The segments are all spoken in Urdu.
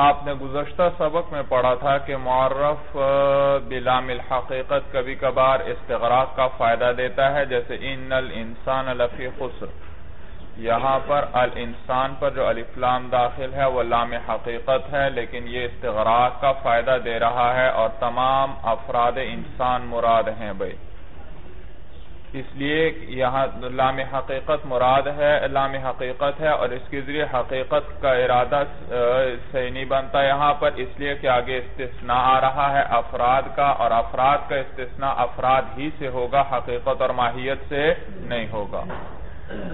آپ نے گزشتہ سبق میں پڑھا تھا کہ معرف بلام الحقیقت کبھی کبھار استغراق کا فائدہ دیتا ہے، جیسے ان الانسان لفی خسر۔ یہاں پر الانسان پر جو الفلام داخل ہے، وہ لام حقیقت ہے، لیکن یہ استغراق کا فائدہ دے رہا ہے اور تمام افراد انسان مراد ہیں بھائی۔ اس لیے یہاں لام حقیقت مراد ہے، لام حقیقت ہے اور اس کے ذریعے حقیقت کا ارادہ صحیح نہیں بنتا یہاں پر، اس لیے کہ آگے استثناء آ رہا ہے افراد کا اور افراد کا استثناء افراد ہی سے ہوگا، حقیقت اور ماہیت سے نہیں ہوگا۔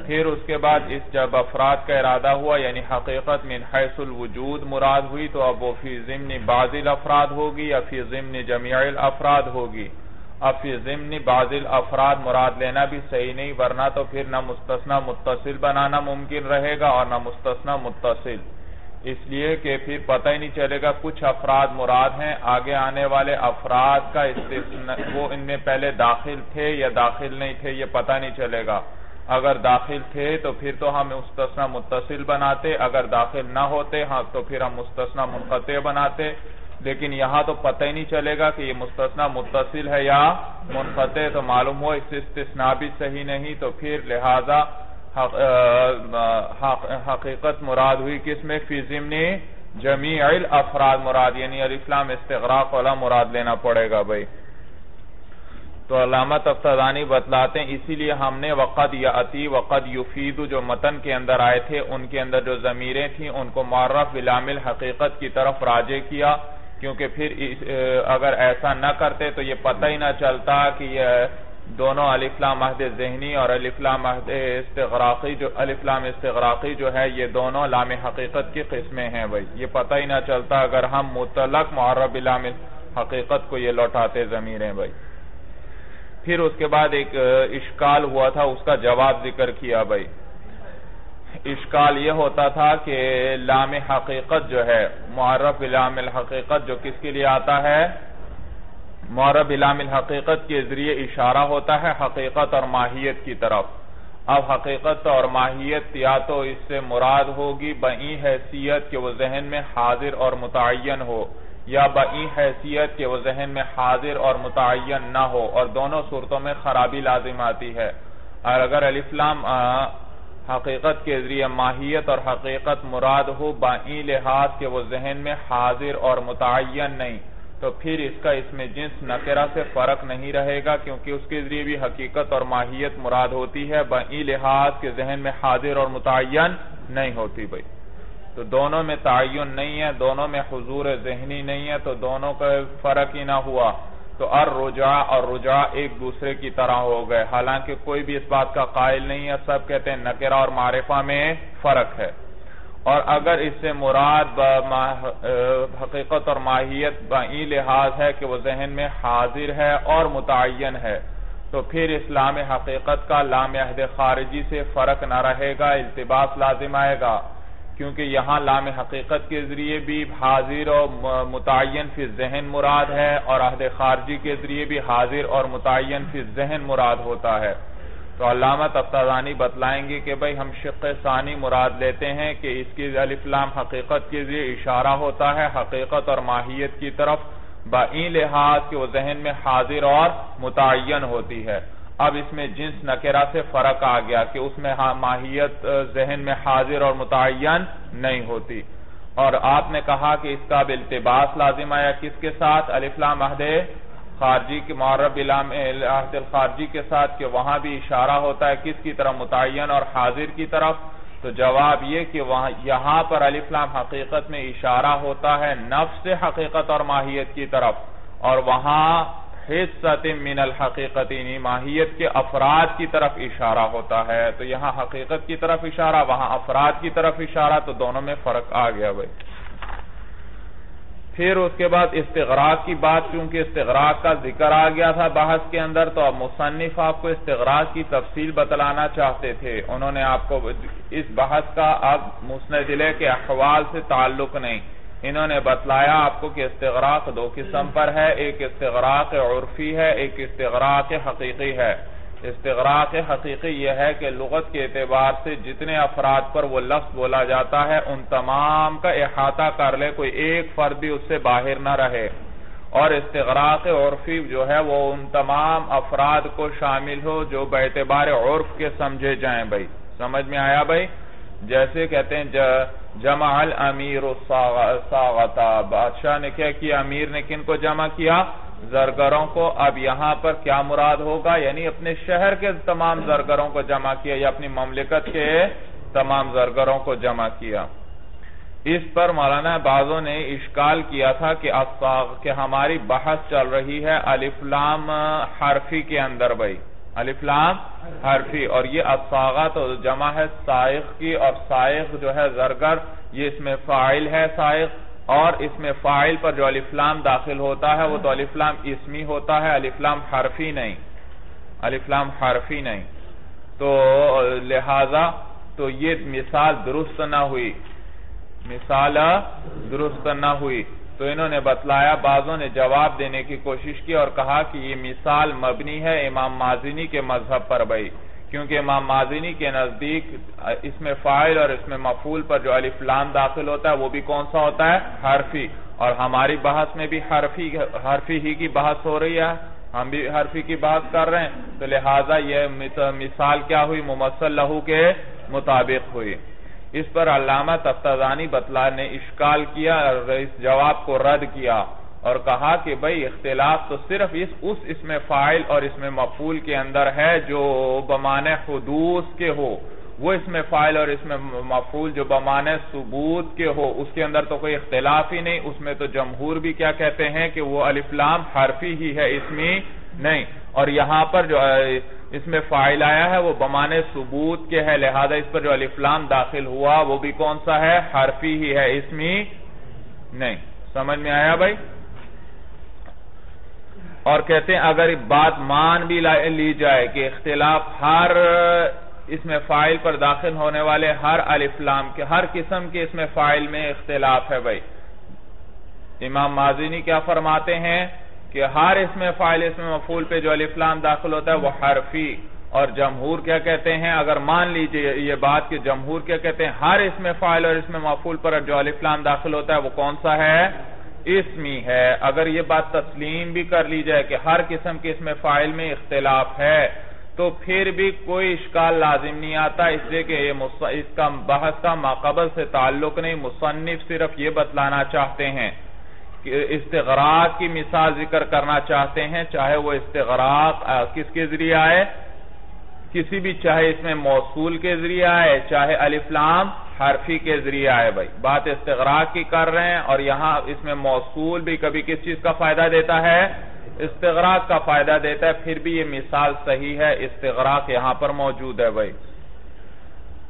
پھر اس کے بعد اس جب افراد کا ارادہ ہوا یعنی حقیقت من حیث الوجود مراد ہوئی، تو اب وہ فی ضمن بعض الافراد ہوگی یا فی ضمن جمیع الافراد ہوگی۔ اب فی ضمن بعض الافراد مراد لینا بھی صحیح نہیں، ورنہ تو پھر نہ مستثنہ متصل بنانا ممکن رہے گا اور نہ مستثنہ متصل۔ اس لیے کہ پھر پتہ ہی نہیں چلے گا کچھ افراد مراد ہیں، آگے آنے والے افراد کا وہ ان میں پہلے داخل تھے یا داخل نہیں تھے، یہ پتہ نہیں چلے گا۔ اگر داخل تھے تو پھر تو ہم مستثنہ متصل بناتے، اگر داخل نہ ہوتے ہاں تو پھر ہم مستثنہ منقطع بناتے۔ لیکن یہاں تو پتہ ہی نہیں چلے گا کہ یہ مستثنہ متصل ہے یا منقطع تو معلوم ہو اس استثناء بھی صحیح نہیں، تو پھر لہذا حقیقت مراد ہوئی کس میں؟ فی ضمنی جمیع الافراد مراد یعنی الاسلام استغراق والا مراد لینا پڑے گا بھائی۔ تو علامہ تفتدانی بتلاتے ہیں، اسی لیے ہم نے وقد یعتی وقد یفید جو متن کے اندر آئے تھے، ان کے اندر جو ضمیریں تھیں، ان کو معرف بلام الحقیقت کی طرف راجع کیا۔ کیونکہ پھر اگر ایسا نہ کرتے تو یہ پتہ ہی نہ چلتا کہ یہ دونوں الفلام عہد ذہنی اور الفلام عہد استغراقی جو الفلام استغراقی جو ہے، یہ دونوں لام حقیقت کی قسمیں ہیں بھائی۔ یہ پتہ ہی نہ چلتا اگر ہم مطلق معرب بلام حقیقت کو یہ لوٹاتے ضمیریں بھائی۔ پھر اس کے بعد ایک اشکال ہوا تھا، اس کا جواب ذکر کیا بھائی۔ اشکال یہ ہوتا تھا کہ لام حقیقت جو ہے، معرف لام الحقیقت جو کس کے لیے آتا ہے؟ معرف لام الحقیقت کے ذریعے اشارہ ہوتا ہے حقیقت اور ماہیت کی طرف۔ اب حقیقت اور ماہیت یا تو اس سے مراد ہوگی بئی حیثیت کہ وہ ذہن میں حاضر اور متعین ہو، یا بئی حیثیت کہ وہ ذہن میں حاضر اور متعین نہ ہو، اور دونوں صورتوں میں خرابی لازم آتی ہے۔ اور اگر الفلام حقیقت کے ذریعے ماہیت اور حقیقت مراد ہو بائی لحاظ کہ وہ ذہن میں حاضر اور متعین نہیں۔ تو پھر اس کا اس میں جنس نکرہ سے فرق نہیں رہے گا، کیونکہ اس کے ذریعے بھی حقیقت اور ماہیت مراد ہوتی ہے۔ بائی لحاظ کے ذہن میں حاضر اور متعین نہیں ہوتی بھائی تو دونوں میں تعین نہیں ہے، دونوں میں حضور ذہنی نہیں ہے، تو دونوں کا فرق ہی نہ ہوا۔ تو الرجا اور رجا ایک دوسرے کی طرح ہو گئے۔ حالانکہ کوئی بھی اس بات کا قائل نہیں ہے، سب کہتے ہیں نکرہ اور معرفہ میں فرق ہے۔ اور اگر اس سے مراد حقیقت اور ماہیت بائی لحاظ ہے کہ وہ ذہن میں حاضر ہے اور متعین ہے، تو پھر اسلام حقیقت کا لام عہد خارجی سے فرق نہ رہے گا، التباس لازم آئے گا۔ کیونکہ یہاں لام حقیقت کے ذریعے بھی حاضر اور متعین فی ذہن مراد ہے اور عہد خارجی کے ذریعے بھی حاضر اور متعین فی ذہن مراد ہوتا ہے۔ تو علامہ تفتازانی بتلائیں گے کہ بھئی ہم شق ثانی مراد لیتے ہیں کہ اس کی الفلام حقیقت کے ذریعے اشارہ ہوتا ہے حقیقت اور ماہیت کی طرف بائیں لحاظ کہ وہ ذہن میں حاضر اور متعین ہوتی ہے۔ اب اس میں جنس نکرہ سے فرق آ گیا کہ اس میں ہاں ماہیت ذہن میں حاضر اور متعین نہیں ہوتی۔ اور آپ نے کہا کہ اس کا بالتباس لازم آیا کس کے ساتھ؟ الفلام عہد خارجی کے معرب عہد الخارجی کے ساتھ کہ وہاں بھی اشارہ ہوتا ہے کس کی طرف؟ متعین اور حاضر کی طرف۔ تو جواب یہ کہ یہاں پر الفلام حقیقت میں اشارہ ہوتا ہے نفس حقیقت اور ماہیت کی طرف۔ اور وہاں حصت من الحقیقت یعنی ماہیت کے افراد کی طرف اشارہ ہوتا ہے۔ تو یہاں حقیقت کی طرف اشارہ، وہاں افراد کی طرف اشارہ، تو دونوں میں فرق آ گیا بھائی۔ پھر اس کے بعد استغراق کی بات، چونکہ استغراق کا ذکر آ گیا تھا بحث کے اندر، تو اب مصنف آپ کو استغراق کی تفصیل بتلانا چاہتے تھے۔ انہوں نے آپ کو اس بحث کا اب مسندلے کے احوال سے تعلق نہیں۔ انہوں نے بتلایا آپ کو کہ استغراق دو قسم پر ہے، ایک استغراق عرفی ہے، ایک استغراق حقیقی ہے۔ استغراق حقیقی یہ ہے کہ لغت کے اعتبار سے جتنے افراد پر وہ لفظ بولا جاتا ہے، ان تمام کا احاطہ کر لے، کوئی ایک فرد بھی اس سے باہر نہ رہے۔ اور استغراق عرفی جو ہے، وہ ان تمام افراد کو شامل ہو جو بعتبار عرف کے سمجھے جائیں بھائی۔ سمجھ میں آیا بھائی؟ جیسے کہتے ہیں جمع الامیر الساغتا بادشاہ نے کیا کیا؟ امیر نے کن کو جمع کیا؟ زرگروں کو۔ اب یہاں پر کیا مراد ہوگا؟ یعنی اپنے شہر کے تمام زرگروں کو جمع کیا یا اپنی مملکت کے تمام زرگروں کو جمع کیا۔ اس پر مولانا بازوں نے اشکال کیا تھا کہ ہماری بحث چل رہی ہے الفلام حرفی کے اندر بھائی۔ الفلام حرفی اور یہ اصاغہ تو جمع ہے سائق کی، اور سائق جو ہے زرگر، یہ اس میں فائل ہے سائق۔ اور اس میں فائل پر جو الفلام داخل ہوتا ہے، وہ تو الفلام اسمی ہوتا ہے الفلام حرفی نہیں۔ الفلام حرفی نہیں۔ تو لہذا تو یہ مثال درست نہ ہوئی۔ مثال درست نہ ہوئی۔ تو انہوں نے بتلایا، بعضوں نے جواب دینے کی کوشش کی اور کہا کہ یہ مثال مبنی ہے امام مازنی کے مذہب پر بھائی، کیونکہ امام مازنی کے نزدیک اس میں فائل اور اس میں مفول پر جو علی فلان داخل ہوتا ہے، وہ بھی کون سا ہوتا ہے؟ حرفی۔ اور ہماری بحث میں بھی حرفی حرفی ہی کی بحث ہو رہی ہے۔ ہم بھی حرفی کی بحث کر رہے ہیں۔ تو لہٰذا یہ مثال کیا ہوئی؟ ممثل لہو کے مطابق ہوئی۔ اس پر علامہ تفتزانی بطلا نے اشکال کیا اور اس جواب کو رد کیا اور کہا کہ بھئی اختلاف تو صرف اس اس اسم فائل اور اسم مفول کے اندر ہے جو بمانے حدوث کے ہو۔ وہ اسم فائل اور اسم مفول جو بمانے ثبوت کے ہو۔ اس کے اندر تو کوئی اختلاف ہی نہیں، اس میں تو جمہور بھی کیا کہتے ہیں کہ وہ الفلام حرفی ہی ہے اسمی نہیں۔ اور یہاں پر جو اس میں فائل آیا ہے، وہ بمانے ثبوت کے ہے، لہذا اس پر جو الفلام داخل ہوا، وہ بھی کون سا ہے؟ حرفی ہی ہے، اسمی نہیں۔ سمجھ میں آیا بھائی؟ اور کہتے ہیں، اگر بات مان بھی لی جائے کہ اختلاف ہر اس میں فائل پر داخل ہونے والے ہر الفلام کے، ہر قسم کے اس میں فائل میں اختلاف ہے بھائی۔ امام مازینی کیا فرماتے ہیں؟ کہ ہر اس میں فائل اس میں مفول پہ جو الفلام داخل ہوتا ہے وہ حرفی اور جمہور کیا کہتے ہیں؟ اگر مان لیجیے یہ بات کہ جمہور کیا کہتے ہیں؟ ہر اس میں فائل اور اس میں مفول پر جو الفلام داخل ہوتا ہے وہ کون سا ہے؟ اسمی ہے۔ اگر یہ بات تسلیم بھی کر لی جائے کہ ہر قسم کے اس میں فائل میں اختلاف ہے، تو پھر بھی کوئی اشکال لازم نہیں آتا۔ اس لیے کہ اس کا بحث کا ماقبل سے تعلق نہیں، مصنف صرف یہ بتلانا چاہتے ہیں۔ کہ استغراق کی مثال ذکر کرنا چاہتے ہیں، چاہے وہ استغراق کس کے ذریعے آئے؟ کسی بھی، چاہے اس میں موصول کے ذریعے آئے، چاہے الفلام حرفی کے ذریعے آئے بھائی۔ بات استغراق کی کر رہے ہیں اور یہاں اس میں موصول بھی کبھی کس چیز کا فائدہ دیتا ہے؟ استغراق کا فائدہ دیتا ہے۔ پھر بھی یہ مثال صحیح ہے، استغراق یہاں پر موجود ہے بھائی۔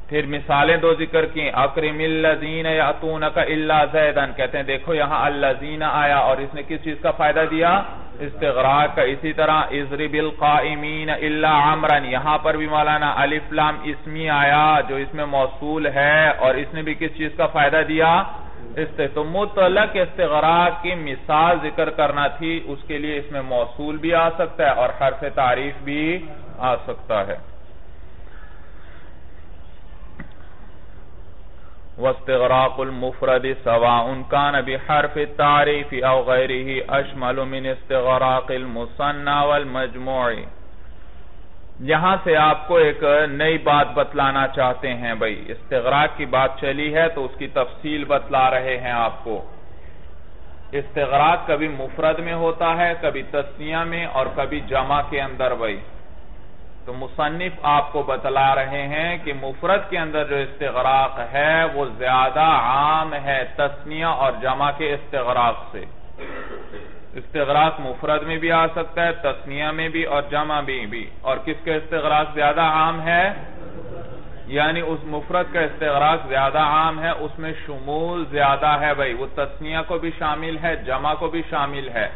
پھر مثالیں دو ذکر کی اکرم اللذین یعطونک اللہ زیدن کہتے ہیں، دیکھو یہاں اللذین آیا اور اس نے کس چیز کا فائدہ دیا؟ استغراق کا۔ اسی طرح ازرب القائمین اللہ عمرن۔ یہاں پر بھی مولانا الف لام اسمی آیا جو اس میں موصول ہے اور اس نے بھی کس چیز کا فائدہ دیا؟ تو مطلق استغراق کی مثال ذکر کرنا تھی، اس کے لیے اس میں موصول بھی آ سکتا ہے اور حرف تعریف بھی آ سکتا ہے۔ واستغراق المفرد سواء كان بحرف التعريف او غيره اشمل من استغراق المصنع والمجموع. یہاں سے آپ کو ایک نئی بات بتلانا چاہتے ہیں بھئی استغراق کی بات چلی ہے تو اس کی تفصیل بتلا رہے ہیں آپ کو۔ استغراق کبھی مفرد میں ہوتا ہے، کبھی تسنیہ میں اور کبھی جمع کے اندر بھئی تو مصنف آپ کو بتلا رہے ہیں کہ مفرد کے اندر جو استغراق ہے وہ زیادہ عام ہے تسنیہ اور جمع کے استغراق سے۔ استغراق مفرد میں بھی آ سکتا ہے، تسنیہ میں بھی اور جمع بھی بھی۔ اور کس کے استغراق زیادہ عام ہے؟ یعنی اس مفرد کا استغراق زیادہ عام ہے، اس میں شمول زیادہ ہے بھائی۔ وہ تسنیہ کو بھی شامل ہے، جمع کو بھی شامل ہے۔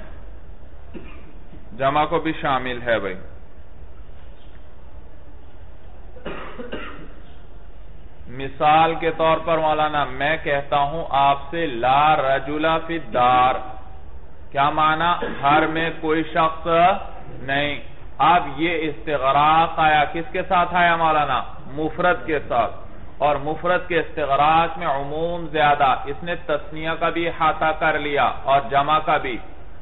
جمع کو بھی شامل ہے بھائی۔ مثال کے طور پر مولانا، میں کہتا ہوں آپ سے لا رجلا فی الدار۔ کیا معنی گھر میں کوئی شخص نہیں۔ اب یہ استغراق آیا۔ کس کے ساتھ آیا مولانا؟ مفرد کے ساتھ۔ اور مفرد کے استغراق میں عموم زیادہ۔ اس نے تسنیہ کا بھی احاطہ کر لیا اور جمع کا بھی۔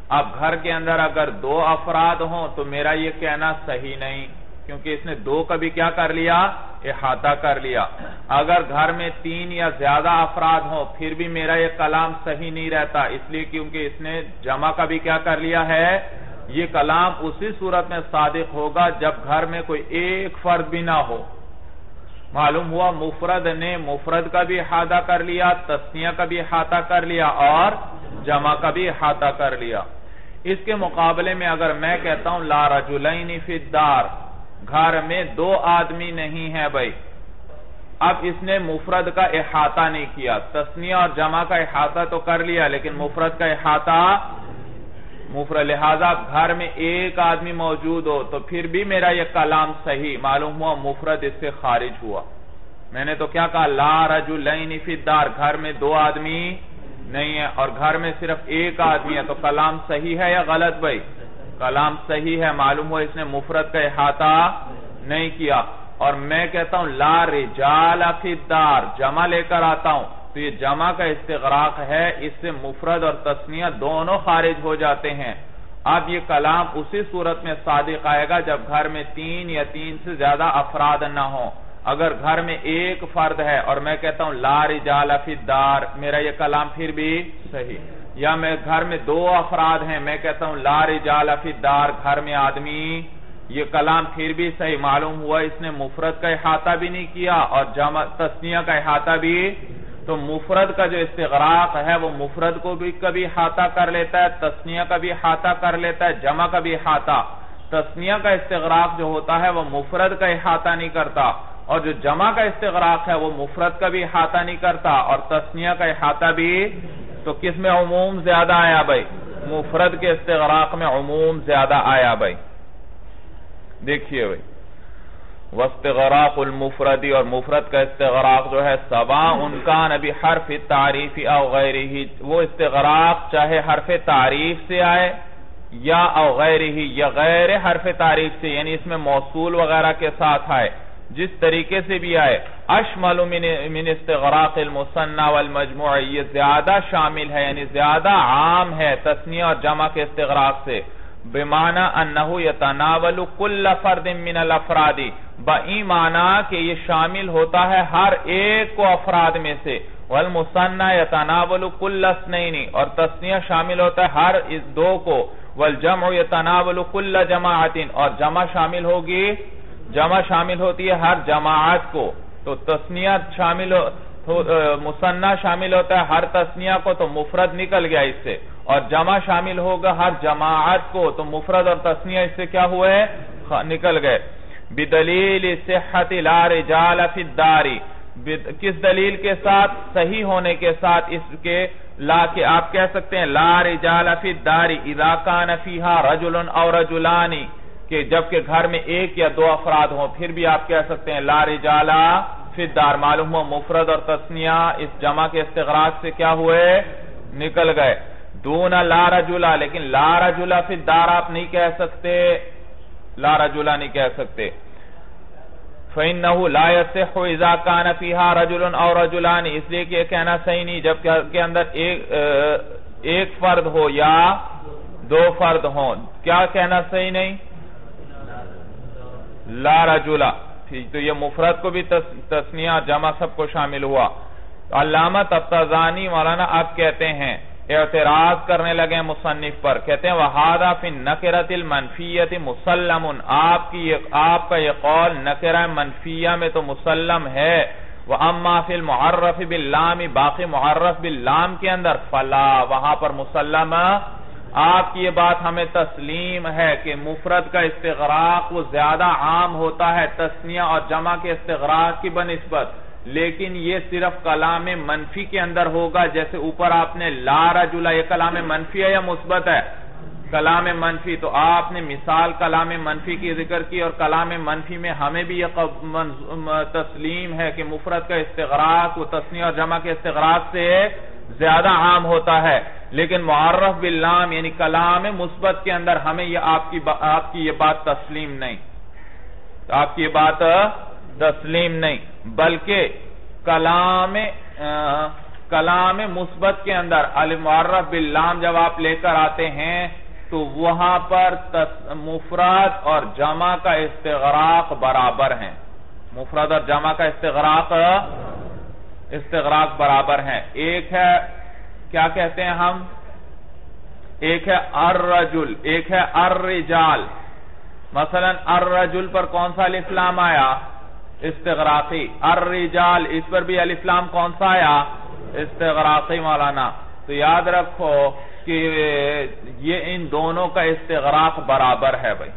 اب گھر کے اندر اگر دو افراد ہوں تو میرا یہ کہنا صحیح نہیں۔ کیونکہ اس نے دو کا بھی کیا کر لیا؟ احاطہ کر لیا۔ اگر گھر میں تین یا زیادہ افراد ہوں، پھر بھی میرا یہ کلام صحیح نہیں رہتا۔ اس لیے کیونکہ اس نے جمع کا بھی کیا کر لیا ہے؟ یہ کلام اسی صورت میں صادق ہوگا جب گھر میں کوئی ایک فرد بھی نہ ہو۔ معلوم ہوا مفرد نے مفرد کا بھی احاطہ کر لیا، تسنیہ کا بھی احاطہ کر لیا اور جمع کا بھی احاطہ کر لیا۔ اس کے مقابلے میں اگر میں کہتا ہوں، لا رجلین فی الدار گھر میں دو آدمی نہیں ہے بھائی۔ اب اس نے مفرد کا احاطہ نہیں کیا۔ تسنیہ اور جمع کا احاطہ تو کر لیا، لیکن مفرد کا احاطہ مفرد، لہذا گھر میں ایک آدمی موجود ہو تو پھر بھی میرا یہ کلام صحیح معلوم ہوا، مفرد اس سے خارج ہوا۔ میں نے تو کیا کہا، لا رجلین فی الدار، گھر میں دو آدمی نہیں ہے اور گھر میں صرف ایک آدمی ہے۔ تو کلام صحیح ہے یا غلط بھائی؟ کلام صحیح ہے، معلوم ہو اس نے مفرد کا احاطہ نہیں کیا۔ اور میں کہتا ہوں، لا رجال فی الدار، جمع لے کر آتا ہوں۔ تو یہ جمع کا استغراق ہے، اس سے مفرد اور تسنیہ دونوں خارج ہو جاتے ہیں۔ اب یہ کلام اسی صورت میں صادق آئے گا جب گھر میں تین یا تین سے زیادہ افراد نہ ہوں۔ اگر گھر میں ایک فرد ہے، اور میں کہتا ہوں، لا رجال فی الدار، میرا یہ کلام پھر بھی صحیح ہے۔ یا میں گھر میں دو افراد ہیں، میں کہتا ہوں، لا رجال فی الدار، گھر میں آدمی، یہ کلام پھر بھی صحیح معلوم ہوا، اس نے مفرد کا احاطہ بھی نہیں کیا اور جمع تسنیہ کا احاطہ بھی۔ تو مفرد کا جو استغراق ہے، وہ مفرد کو بھی کبھی احاطہ کر لیتا ہے، تسنیہ کا بھی احاطہ کر لیتا ہے، جمع کا بھی احاطہ۔ تسنیہ کا استغراق جو ہوتا ہے، وہ مفرد کا احاطہ نہیں کرتا۔ اور جو جمع کا استغراق ہے وہ مفرد کا بھی احاطہ نہیں کرتا اور تسنیہ کا احاطہ بھی تو کس میں عموم زیادہ آیا بھائی؟ مفرد کے استغراق میں عموم زیادہ آیا بھائی۔ دیکھیے بھائی۔ وستغراق المفردی اور مفرد کا استغراق جو ہے سوا ان کا نبی حرف تعریفی او غیری وہ استغراق چاہے حرف تعریف سے آئے یا او غیری یا غیر حرف تعریف سے یعنی اس میں موصول وغیرہ کے ساتھ آئے۔ جس طریقے سے بھی آئے۔ اشمل من استغراق المصنع والمجموع، یہ زیادہ شامل ہے یعنی زیادہ عام ہے تسنیہ اور جمع کے استغراق سے۔ بمعنی انہو یتناول کل فرد من الافرادی۔ با کہ یہ شامل ہوتا ہے ہر ایک کو افراد میں سے۔ والمصنع یتناول کل اسنینی اور تسنیہ شامل ہوتا ہے ہر اس دو کو۔ والجمع یتناول کل جماعت اور جمع شامل ہوگی جمع شامل ہوتی ہے ہر جماعت کو تو تسنیہ شامل مصنع شامل ہوتا ہے ہر تسنیہ کو تو مفرد نکل گیا اس سے اور جمع شامل ہوگا ہر جماعت کو تو مفرد اور تسنیہ اس سے کیا ہوئے؟ نکل گئے۔ بدلیل صحت لا رجال فی الداری کس دلیل کے ساتھ؟ صحیح ہونے کے ساتھ اس کے لا کے آپ کہہ سکتے ہیں لا رجال فی الداری اذا کان فیہا رجل او رجلانی۔ کہ جبکہ گھر میں ایک یا دو افراد ہوں، پھر بھی آپ کہہ سکتے ہیں، لا رجالا فی معلوم ہو مفرد اور تسنیہ اس جمع کے استغراق سے کیا ہوئے؟ نکل گئے۔ دون لا رجلا لیکن لا رجلا فی آپ نہیں کہہ سکتے۔ لا رجلا نہیں کہہ سکتے۔ فَإِنَّهُ لَا يَسِحُ اِذَا كَانَ فِيهَا رَجُلٌ اَوْ رَجُلَانِ۔ اس لیے کہ یہ کہنا صحیح نہیں، جبکہ اندر ایک فرد ہو یا دو فرد ہوں۔ کیا کہنا صحیح نہیں؟ لا رجلا تو یہ مفرد کو بھی تسنیہ، جمع سب کو شامل ہوا۔ علامہ تفتازانی مولانا آپ کہتے ہیں، اعتراض کرنے لگے مصنف پر۔ کہتے ہیں، وَحَادَ فِي النَّكِرَةِ الْمَنْفِيَّةِ مُسَلَّمٌ۔ آپ کی آپ کا یہ قول نکرہ منفیہ میں تو مسلم ہے۔ وَأَمَّا فِي الْمُعَرَّفِ بِاللَّامِ، باقی معرف باللام کے اندر، فلا، وہاں پر مسلم آپ کی یہ بات ہمیں تسلیم ہے کہ مفرد کا استغراق وہ زیادہ عام ہوتا ہے تسنیہ اور جمع کے استغراق کی بنسبت، لیکن یہ صرف کلام منفی کے اندر ہوگا، جیسے اوپر آپ نے لا رجلا یہ کلام منفی ہے یا مثبت ہے؟ کلام منفی، تو آپ نے مثال کلام منفی کی ذکر کی اور کلام منفی میں ہمیں بھی یہ تسلیم ہے کہ مفرد کا استغراق، وہ تسنیہ اور جمع کے استغراق سے زیادہ عام ہوتا ہے۔ لیکن معرف باللام یعنی کلام مثبت کے اندر ہمیں یہ آپ کی آپ کی یہ بات تسلیم نہیں۔ آپ کی یہ بات تسلیم نہیں۔ بلکہ کلام کلام مثبت کے اندر المعرف باللام جب آپ لے کر آتے ہیں، تو وہاں پر مفرد اور جمع کا استغراق برابر ہیں۔ مفرد اور جمع کا استغراق استغراق برابر ہیں۔ ایک ہے، کیا کہتے ہیں ہم؟ ایک ہے الرجل، ایک ہے الرجال۔ مثلا الرجل پر کون سا الاسلام آیا؟ استغراقی۔ الرجال، اس پر بھی الاسلام کون سا آیا؟ استغراقی مولانا۔ تو یاد رکھو کہ یہ ان دونوں کا استغراق برابر ہے بھائی۔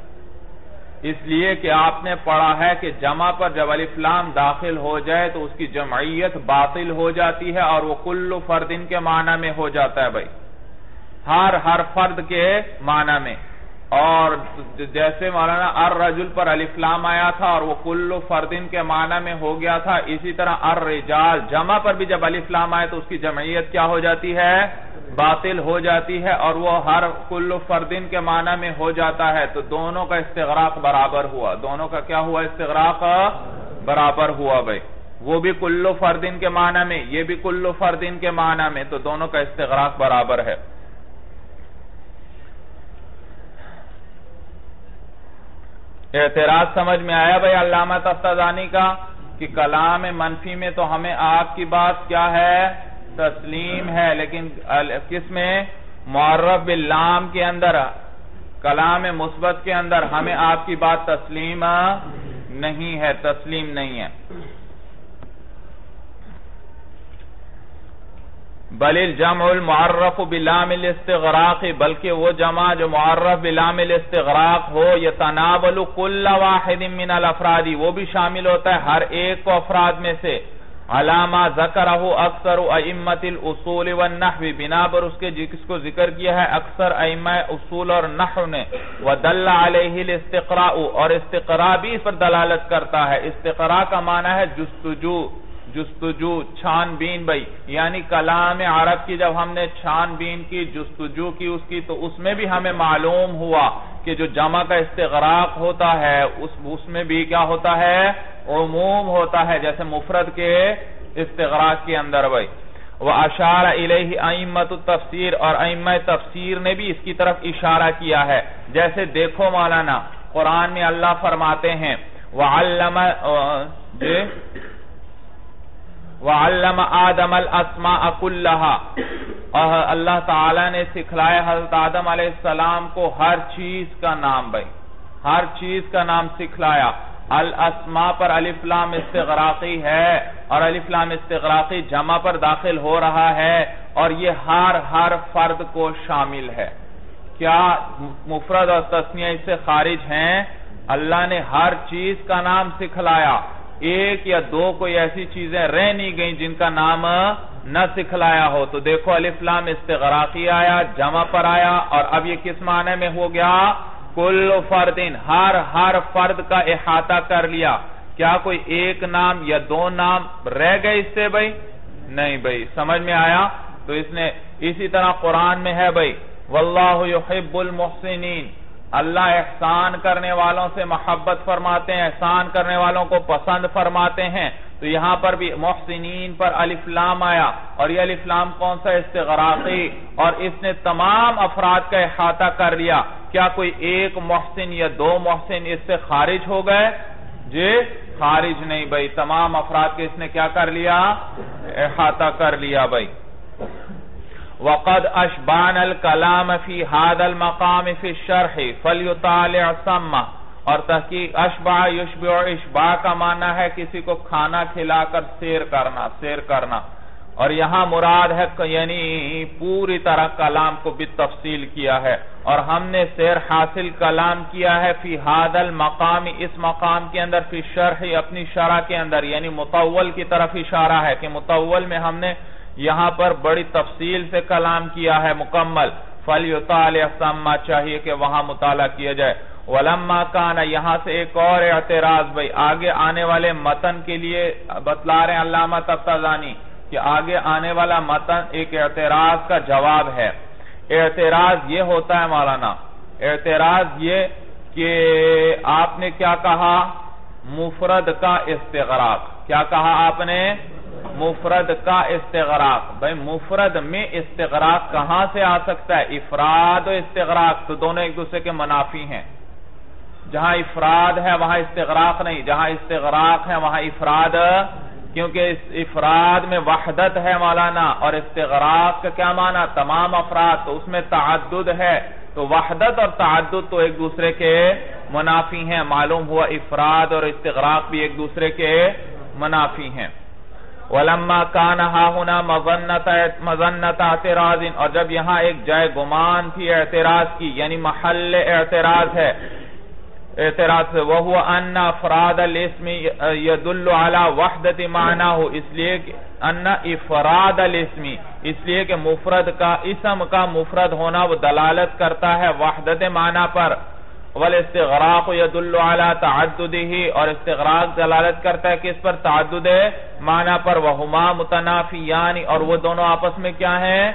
اس لیے کہ آپ نے پڑھا ہے کہ جمع پر جب الفلام داخل ہو جائے تو اس کی جمعیت باطل ہو جاتی ہے اور وہ کل فردن کے معنی میں ہو جاتا ہے بھائی۔ ہر ہر فرد کے معنی میں۔ اور جیسے مولانا الرجل پر الفلام آیا تھا اور وہ کل فردن کے معنی میں ہو گیا تھا، اسی طرح الرجال جمع پر بھی جب الفلام آئے تو اس کی جمعیت کیا ہو جاتی ہے؟ باطل ہو جاتی ہے اور وہ ہر کل فردن کے معنی میں ہو جاتا ہے۔ تو دونوں کا استغراق برابر ہوا۔ دونوں کا کیا ہوا استغراق؟ برابر ہوا بھائی۔ وہ بھی کلو فردن کے معنی میں، یہ بھی کلو فردن کے معنی میں، تو دونوں کا استغراق برابر ہے۔ اعتراض سمجھ میں آیا بھائی علامہ تفتانی کا کہ کلام منفی میں تو ہمیں آپ کی بات کیا ہے؟ تسلیم ہے، لیکن کس میں؟ معرف باللام کے اندر۔ کلام مثبت کے اندر ہمیں آپ کی بات تسلیم نہیں ہے، تسلیم نہیں ہے۔ بل الجمع المعرف بلام الاستغراق، بلکہ وہ جمع جو معرف بلام الاستغراق ہو یہ تناول کل واحد من الافرادی وہ بھی شامل ہوتا ہے ہر ایک کو افراد میں سے۔ علامہ ذکرہ اکثر ائمت الاصول والنحو، بنا پر اس کے جی- جس کو ذکر کیا ہے؟ اکثر ائمہ اصول اور نحو نے۔ ودل علیہ الاستقراء، اور استقراء بھی اس پر دلالت کرتا ہے۔ استقراء کا معنی ہے جستجو۔ جستجو چھان بین بھئی یعنی کلام عرب کی جب ہم نے چھان بین کی، جستجو کی اس کی، تو اس میں بھی ہمیں معلوم ہوا کہ جو جمع کا استغراق ہوتا ہے، اس میں بھی کیا ہوتا ہے؟ عموم ہوتا ہے، جیسے مفرد کے استغراق کے اندر بھئی وہ اشارہ الہ ائمت التفسیر اور ائمہ تفسیر نے بھی اس کی طرف اشارہ کیا ہے۔ جیسے دیکھو مولانا، قرآن میں اللہ فرماتے ہیں جی؟ وَعَلَّمَ آدَمَ الْأَسْمَاءَ كُلَّهَا اور اللہ تعالیٰ نے سکھلائے حضرت آدم علیہ السلام کو ہر چیز کا نام بھائی۔ ہر چیز کا نام سکھلایا۔ الاسماء پر الفلام استغراقی ہے اور الفلام استغراقی جمع پر داخل ہو رہا ہے اور یہ ہر ہر فرد کو شامل ہے۔ کیا مفرد اور تسنیہ اس سے خارج ہیں؟ اللہ نے ہر چیز کا نام سکھلایا۔ ایک یا دو کوئی ایسی چیزیں رہ نہیں گئیں جن کا نام نہ سکھلایا ہو۔ تو دیکھو الفلام استغراقی آیا، جمع پر آیا اور اب یہ کس معنی میں ہو گیا؟ کل فردن، ہر ہر فرد کا احاطہ کر لیا۔ کیا کوئی ایک نام یا دو نام رہ گئے اس سے بھائی؟ نہیں بھائی، سمجھ میں آیا؟ تو اس نے، اسی طرح قرآن میں ہے بھائی، واللہ یحب المحسنین۔ اللہ احسان کرنے والوں سے محبت فرماتے ہیں، احسان کرنے والوں کو پسند فرماتے ہیں۔ تو یہاں پر بھی محسنین پر الفلام آیا۔ اور یہ الفلام کون سا استغراقی۔ اور اس نے تمام افراد کا احاطہ کر لیا۔ کیا کوئی ایک محسن یا دو محسن اس سے خارج ہو گئے؟ جی خارج نہیں بھائی۔ تمام افراد کے اس نے کیا کر لیا؟ احاطہ کر لیا بھائی۔ وقد اشبان الکلام فی حاد المقام فی الشرح فلیطالع سمہ اور تحقیق اشبہ یشبع اشبہ کا معنی ہے کسی کو کھانا کھلا کر سیر کرنا سیر کرنا۔ اور یہاں مراد ہے یعنی پوری طرح کلام کو بھی تفصیل کیا ہے۔ اور ہم نے سیر حاصل کلام کیا ہے فی حاد المقام، اس مقام کے اندر فی شرح، اپنی شرح کے اندر یعنی متول کی طرف اشارہ ہے کہ متول میں ہم نے یہاں پر بڑی تفصیل سے کلام کیا ہے مکمل۔ سَمَّا چاہیے کہ وہاں مطالعہ کیا جائے۔ وَلَمَّا كَانَ یہاں سے ایک اور اعتراض بھئی آگے آنے والے متن کے لیے بتلا رہے ہیں علامہ تفتازانی کہ آگے آنے والا متن ایک اعتراض کا جواب ہے۔ اعتراض یہ ہوتا ہے مولانا، اعتراض یہ کہ آپ نے کیا کہا؟ مفرد کا استغراق۔ کیا کہا آپ نے؟ مفرد کا استغراق۔ بھئی مفرد میں استغراق کہاں سے آ سکتا ہے؟ افراد و استغراق تو دونوں ایک دوسرے کے منافی ہیں۔ جہاں افراد ہے وہاں استغراق نہیں، جہاں استغراق ہے وہاں افراد، کیونکہ افراد میں وحدت ہے مولانا، اور استغراق کا کیا معنی؟ تمام افراد، تو اس میں تعدد ہے۔ تو وحدت اور تعدد تو ایک دوسرے کے منافی ہیں۔ معلوم ہوا افراد اور استغراق بھی ایک دوسرے کے منافی ہیں۔ وَلَمَّا كَانَ هَا هُنَا مَظَنَّتَ اعتراض، اور جب یہاں ایک جائے گمان تھی اعتراض کی یعنی محل اعتراض ہے، اعتراض سے وَهُوَ أَنَّ افراد الاسم يدل على وحدت معناه اس لیے ان افراد الاسم، اس لیے کہ مفرد کا اسم کا مفرد ہونا وہ دلالت کرتا ہے وحدت معنی پر۔ والاستغراق يدل على تعدده، اور استغراق دلالت کرتا ہے کس پر تعدد معنی پر وہما متنافیانی اور وہ دونوں آپس میں کیا ہیں؟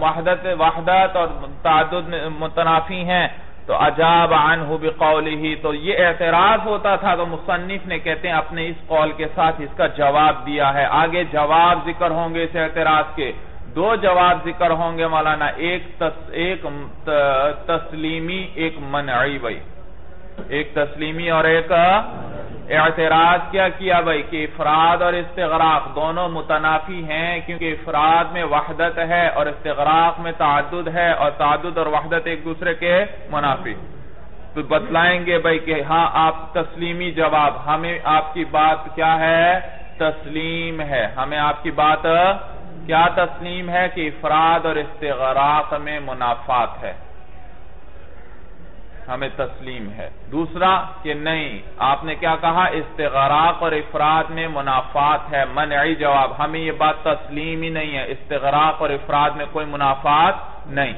وحدت وحدت، اور تعدد متنافی ہیں۔ تو عجاب عنہ بقوله، تو یہ اعتراض ہوتا تھا تو مصنف نے کہتے ہیں اپنے اس قول کے ساتھ اس کا جواب دیا ہے۔ آگے جواب ذکر ہوں گے اس اعتراض کے۔ دو جواب ذکر ہوں گے مولانا، ایک تسلیمی، ایک منعی بھائی۔ ایک تسلیمی اور ایک، اعتراض کیا کیا بھائی کہ افراد اور استغراق دونوں متنافی ہیں کیونکہ افراد میں وحدت ہے اور استغراق میں تعدد ہے اور تعدد اور وحدت ایک دوسرے کے منافی۔ تو بتلائیں گے بھائی کہ ہاں آپ تسلیمی جواب، ہمیں آپ کی بات کیا ہے؟ تسلیم ہے۔ ہمیں آپ کی بات کیا تسلیم ہے کہ افراد اور استغراق میں منافات ہے؟ ہمیں تسلیم ہے۔ دوسرا کہ نہیں، آپ نے کیا کہا؟ استغراق اور افراد میں منافات ہے۔ منعی جواب، ہمیں یہ بات تسلیم ہی نہیں ہے۔ استغراق اور افراد میں کوئی منافات نہیں۔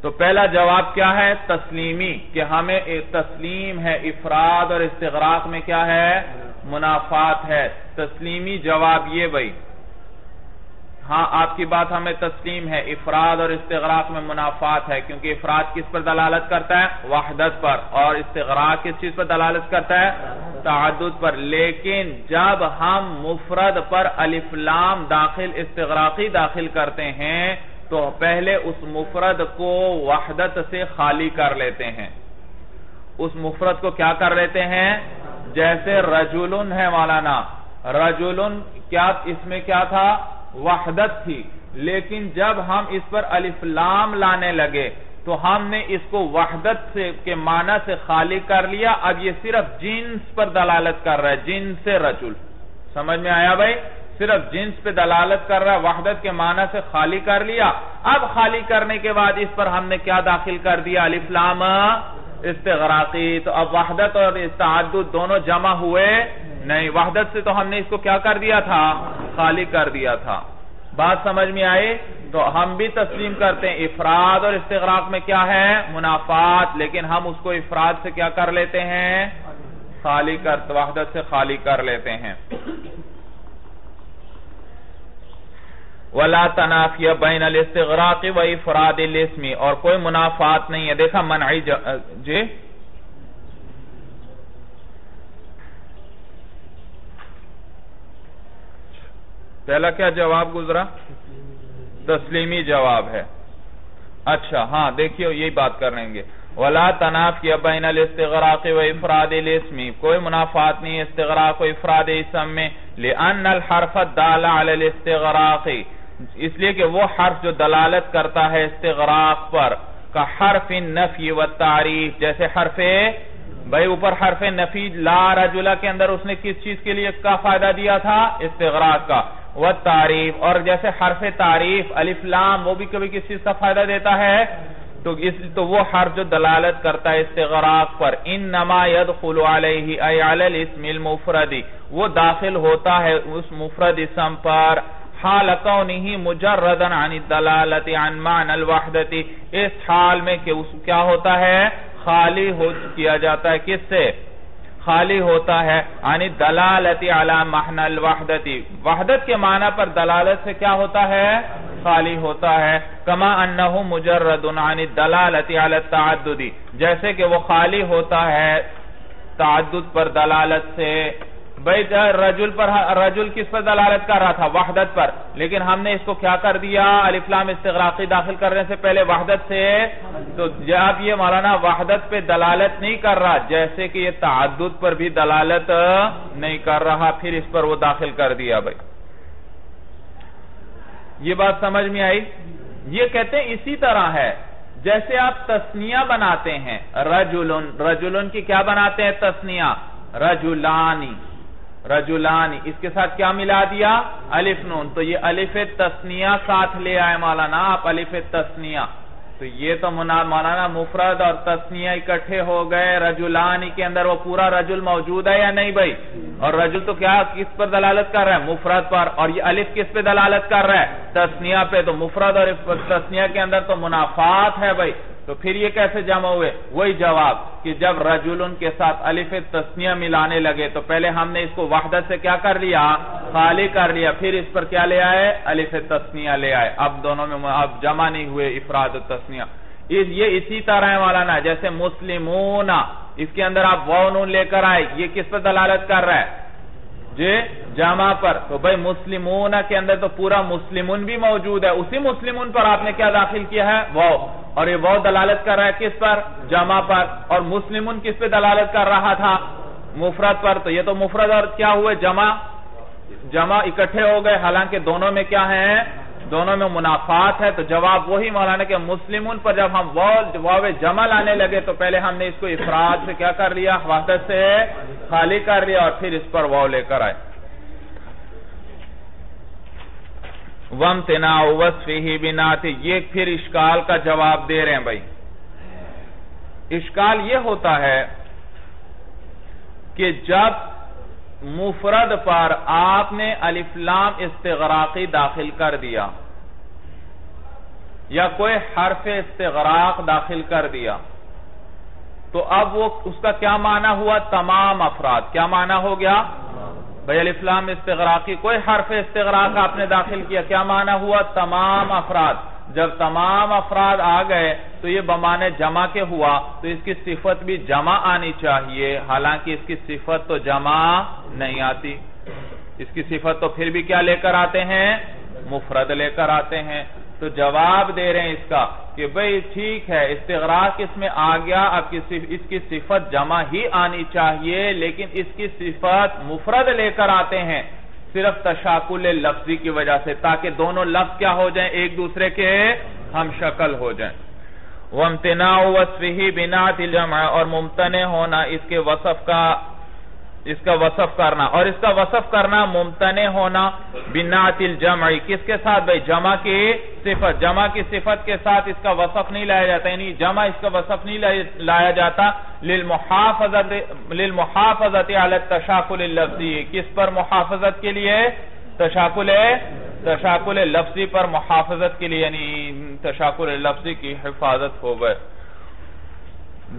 تو پہلا جواب کیا ہے؟ تسلیمی، کہ ہمیں تسلیم ہے۔ افراد اور استغراق میں کیا ہے؟ منافات ہے، تسلیمی جواب یہ بھائی۔ ہاں آپ کی بات ہمیں تسلیم ہے، افراد اور استغراق میں منافات ہے، کیونکہ افراد کس پر دلالت کرتا ہے؟ وحدت پر۔ اور استغراق کس چیز پر دلالت کرتا ہے؟ تعدد پر۔ لیکن جب ہم مفرد پر الفلام داخل، استغراقی داخل کرتے ہیں، تو پہلے اس مفرد کو وحدت سے خالی کر لیتے ہیں۔ اس مفرد کو کیا کر لیتے ہیں؟ جیسے رجلن ہے مولانا۔ رجلن کیا اس میں کیا تھا؟ وحدت تھی۔ لیکن جب ہم اس پر لام لانے لگے، تو ہم نے اس کو وحدت سے، کے معنی سے خالی کر لیا۔ اب یہ صرف جنس پر دلالت کر رہا ہے جنس سے رجل۔ سمجھ میں آیا بھائی؟ صرف جنس پہ دلالت کر رہا ہے، وحدت کے معنی سے خالی کر لیا۔ اب خالی کرنے کے بعد اس پر ہم نے کیا داخل کر دیا؟ لام۔ استغراقی، تو اب وحدت اور تعدد دونوں جمع ہوئے نہیں۔ وحدت سے تو ہم نے اس کو کیا کر دیا تھا؟ خالی کر دیا تھا۔ بات سمجھ میں آئی؟ تو ہم بھی تسلیم کرتے ہیں۔ افراد اور استغراق میں کیا ہے؟ منافات۔ لیکن ہم اس کو افراد سے کیا کر لیتے ہیں؟ خالی کر، وحدت سے خالی کر لیتے ہیں۔ ولا تنافیہ بین الاستغراق و افراد اور کوئی منافات نہیں ہے۔ دیکھا منعی جی؟ پہلا کیا جواب گزرا؟ تسلیمی جواب ہے۔ اچھا ہاں دیکھیے، یہی بات کر رہیں گے۔ ولا تنافیہ بین الاستغراق و افراد کوئی منافات نہیں استغراق و افراد اسم میں۔ لئن الحرف الدال علی اس لیے کہ وہ حرف جو دلالت کرتا ہے استغراق پر، کا حرف نفی و تعریف، جیسے حرف بھائی اوپر حرف نفی، لا رجلہ کے اندر اس نے کس چیز کے لیے کا فائدہ دیا تھا؟ استغراق کا۔ وہ تعریف، اور جیسے حرف تعریف لام، وہ بھی کبھی کس چیز کا فائدہ دیتا ہے؟ تو اس، تو وہ حرف جو دلالت کرتا ہے استغراق پر، انما يدخل علیہ ای علی الاسم المفردی وہ داخل ہوتا ہے اس مفرد اسم پر۔ حال کونہی مجردن عن الدلالت عن معنی الوحدتی، اس حال میں کہ اس کیا ہوتا ہے؟ خالی ہو کیا جاتا ہے، کس سے؟ خالی ہوتا ہے یعنی دلالتی علی محن الوحدتی۔ وحدت کے معنی پر دلالت سے کیا ہوتا ہے؟ خالی ہوتا ہے۔ کما انہو مجرد عن دلالتی علی التعددی، جیسے کہ وہ خالی ہوتا ہے تعدد پر دلالت سے۔ بھئی رجل پر رجل کس پر دلالت کر رہا تھا؟ وحدت پر۔ لیکن ہم نے اس کو کیا کر دیا؟ الفلام استغراقی داخل کرنے سے پہلے وحدت سے۔ تو جب یہ مولانا وحدت پہ دلالت نہیں کر رہا، جیسے کہ یہ تعدد پر بھی دلالت نہیں کر رہا، پھر اس پر وہ داخل کر دیا بھئی یہ بات سمجھ میں آئی؟ یہ کہتے ہیں اسی طرح ہے۔ جیسے آپ تسنیہ بناتے ہیں، رجلن رجلن کی کیا بناتے ہیں؟ تسنیہ۔ رجلانی۔ رجلانی اس کے ساتھ کیا ملا دیا؟ الف نون. تو یہ الف تسنیہ ساتھ لے آئے مولانا، آپ الف تسنیہ تو یہ تو مولانا مفرد اور تسنیہ اکٹھے ہو گئے رجلانی کے اندر وہ پورا رجل موجود ہے یا نہیں بھائی؟ اور رجل تو کیا، کس پر دلالت کر رہا ہے؟ مفرد پر. اور یہ الف کس پہ دلالت کر رہا ہے؟ تسنیہ پہ. تو مفرد اور تسنیہ کے اندر تو منافات ہے بھائی. تو پھر یہ کیسے جمع ہوئے؟ وہی جواب کہ جب رجل ان کے ساتھ الف تسنیہ ملانے لگے تو پہلے ہم نے اس کو وحدت سے کیا کر لیا؟ خالی کر لیا۔ پھر اس پر کیا لے آئے؟ الف تسنیہ لے آئے۔ اب دونوں میں اب جمع نہیں ہوئے افراد تسنیہ۔ یہ اسی طرح ہے مولانا، جیسے مسلمون۔ اس کے اندر آپ وونون لے کر آئے۔ یہ کس پر دلالت کر رہا ہے جی جمع پر۔ تو بھائی مسلمون کے اندر تو پورا مسلمون بھی موجود ہے۔ اسی مسلمون پر آپ نے کیا داخل کیا ہے؟ وہ اور یہ وہ دلالت کر رہا ہے کس پر؟ جمع پر۔ اور مسلمون کس پہ دلالت کر رہا تھا؟ مفرد پر۔ تو یہ تو مفرد اور کیا ہوئے؟ جمع جمع اکٹھے ہو گئے۔ حالانکہ دونوں میں کیا ہیں؟ دونوں میں منافات ہے تو جواب وہی مولانا کہ مسلمون پر جب ہم واو جمع لانے لگے تو پہلے ہم نے اس کو افراد سے کیا کر لیا وحدت سے خالی کر لیا اور پھر اس پر واو لے کر آئے۔ وَمْتِنَا وَصْفِهِ بِنَاتِ۔ یہ پھر اشکال کا جواب دے رہے ہیں بھائی۔ اشکال یہ ہوتا ہے کہ جب مفرد پر آپ نے الفلام استغراقی داخل کر دیا یا کوئی حرف استغراق داخل کر دیا تو اب وہ اس کا کیا معنی ہوا؟ تمام افراد۔ کیا معنی ہو گیا؟ بھئی الفلام استغراقی، کوئی حرف استغراق آپ نے داخل کیا؟ کیا معنی ہوا؟ تمام افراد۔ جب تمام افراد آ گئے تو یہ بمانے جمع کے ہوا، تو اس کی صفت بھی جمع آنی چاہیے۔ حالانکہ اس کی صفت تو جمع نہیں آتی۔ اس کی صفت تو پھر بھی کیا لے کر آتے ہیں؟ مفرد لے کر آتے ہیں۔ تو جواب دے رہے ہیں اس کا کہ بھئی ٹھیک ہے، استغراق اس میں آ گیا، اب اس کی صفت جمع ہی آنی چاہیے، لیکن اس کی صفت مفرد لے کر آتے ہیں۔ صرف تشاکل لفظی کی وجہ سے، تاکہ دونوں لفظ کیا ہو جائیں ایک دوسرے کے ہم شکل ہو جائیں۔ وَامْتِنَاءُ وَصْفِهِ بِنَاتِ الْجَمْعَ، اور ممتنع ہونا اس کے وصف کا اس کا وصف کرنا اور اس کا وصف کرنا ممتنع ہونا بنات الجمع. کس کے ساتھ بھئی جمع کی صفت. جمع کی صفت کے ساتھ اس کا وصف نہیں لایا جاتا. یعنی جمع اس کا وصف نہیں لایا جاتا. للمحافظت للمحافظت علی التشاکل اللفظی. کس پر محافظت کے لیے؟ تشاکل تشاکل لفظی پر محافظت کے لیے. یعنی تشاکل لفظی کی حفاظت ہو گئے.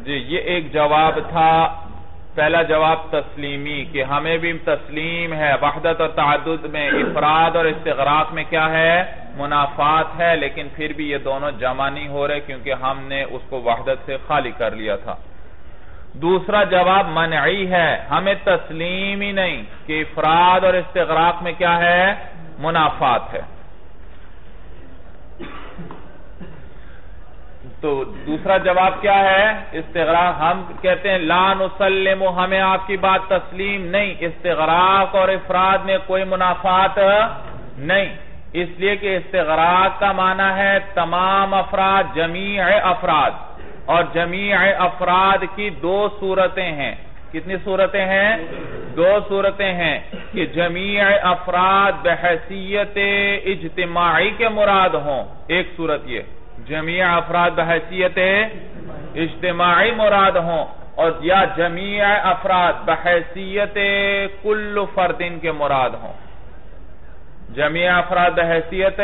جی یہ ایک جواب تھا پہلا جواب تسلیمی کہ ہمیں بھی تسلیم ہے۔ وحدت اور تعدد میں افراد اور استغراق میں کیا ہے؟ منافات ہے، لیکن پھر بھی یہ دونوں جمع نہیں ہو رہے کیونکہ ہم نے اس کو وحدت سے خالی کر لیا تھا۔ دوسرا جواب منعی ہے۔ ہمیں تسلیم ہی نہیں کہ افراد اور استغراق میں کیا ہے؟ منافات ہے۔ تو دوسرا جواب کیا ہے؟ استغراق، ہم کہتے ہیں، لا نسلم، ہمیں آپ کی بات تسلیم نہیں۔ استغراق اور افراد میں کوئی منافات نہیں۔ اس لیے کہ استغراق کا معنی ہے تمام افراد، جمیع افراد۔ اور جمیع افراد کی دو صورتیں ہیں۔ کتنی صورتیں ہیں؟ دو صورتیں ہیں کہ جمیع افراد بحثیت اجتماعی کے مراد ہوں۔ ایک صورت یہ۔ جمیع افراد بحیثیت اجتماعی مراد ہوں اور یا جمیع افراد بحیثیت کل فردین کے مراد ہوں۔ جمیع افراد بحیثیت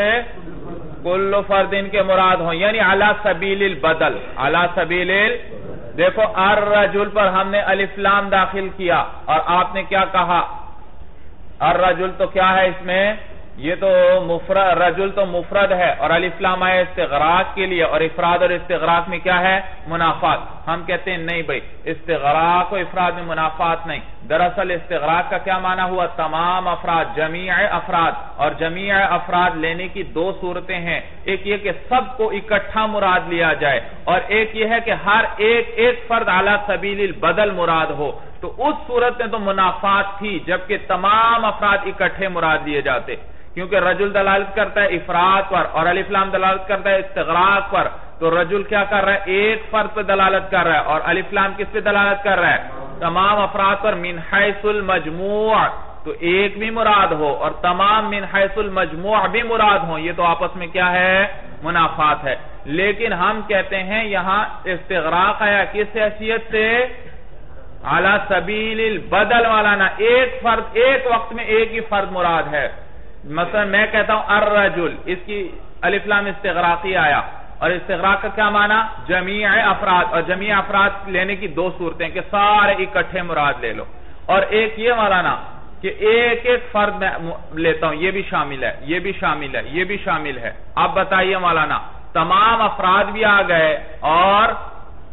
کل فردین کے مراد ہوں۔ یعنی علا سبیل البدل۔ علا سبیل دیکھو الرجل پر ہم نے الفلام داخل کیا اور آپ نے کیا کہا؟ الرجل تو کیا ہے اس میں؟ یہ تو مفرد رجل تو مفرد ہے اور الفلام آئے استغراق کے لیے اور افراد اور استغراق میں کیا ہے؟ منافات۔ ہم کہتے ہیں نہیں بھائی، استغراق و افراد میں منافات نہیں۔ دراصل استغراق کا کیا معنی ہوا؟ تمام افراد، جمیع افراد۔ اور جمیع افراد لینے کی دو صورتیں ہیں۔ ایک یہ کہ سب کو اکٹھا مراد لیا جائے۔ اور ایک یہ ہے کہ ہر ایک ایک فرد اعلیٰ سبیل البدل مراد ہو۔ تو اس صورت میں تو منافات تھی، جبکہ تمام افراد اکٹھے مراد لیے جاتے۔ کیونکہ رجل دلالت کرتا ہے افراد پر اور الفلام دلالت کرتا ہے استغراق پر، تو رجل کیا کر رہا ہے؟ ایک فرد پہ دلالت کر رہا ہے اور الفلام کس پہ دلالت کر رہا ہے؟ تمام افراد پر، من حیث المجموع، تو ایک بھی مراد ہو اور تمام من حیث المجموع بھی مراد ہو یہ تو آپس میں کیا ہے؟ منافات ہے۔ لیکن ہم کہتے ہیں یہاں استغراق آیا کس حیثیت سے؟ اعلیٰ سبیل البدل والا نا ایک فرد، ایک وقت میں ایک ہی فرد مراد ہے۔ مثلا میں کہتا ہوں الرجل، اس کی الفلام استغراقی آیا۔ اور استغراق کا کیا معنی؟ جمیع افراد۔ اور جمیع افراد لینے کی دو صورتیں کہ سارے اکٹھے مراد لے لو۔ اور ایک یہ مولانا کہ ایک ایک فرد میں لیتا ہوں، یہ بھی شامل ہے، یہ بھی شامل ہے، یہ بھی شامل ہے۔ اب بتائیے مولانا، تمام افراد بھی آ گئے اور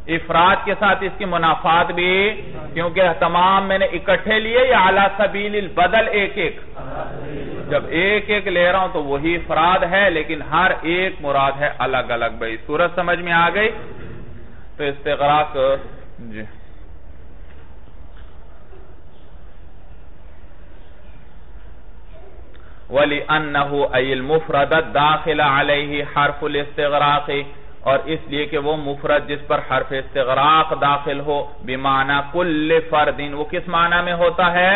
افراد کے ساتھ اس کی منافات بھی؟ کیونکہ تمام میں نے اکٹھے لیے یا اعلیٰ سبیل البدل ایک ایک؟ جب ایک ایک لے رہا ہوں تو وہی افراد ہے، لیکن ہر ایک مراد ہے الگ الگ۔ بھائی صورت سمجھ میں آ گئی؟ تو استغراق جی۔ وَلِأَنَّهُ أَيِ الْمُفْرَدَتْ دَاخِلَ عَلَيْهِ حَرْفُ الْإِسْتِغْرَاقِ اور اس لیے کہ وہ مفرد جس پر حرف استغراق داخل ہو، بمعنی کل فردین وہ کس معنی میں ہوتا ہے؟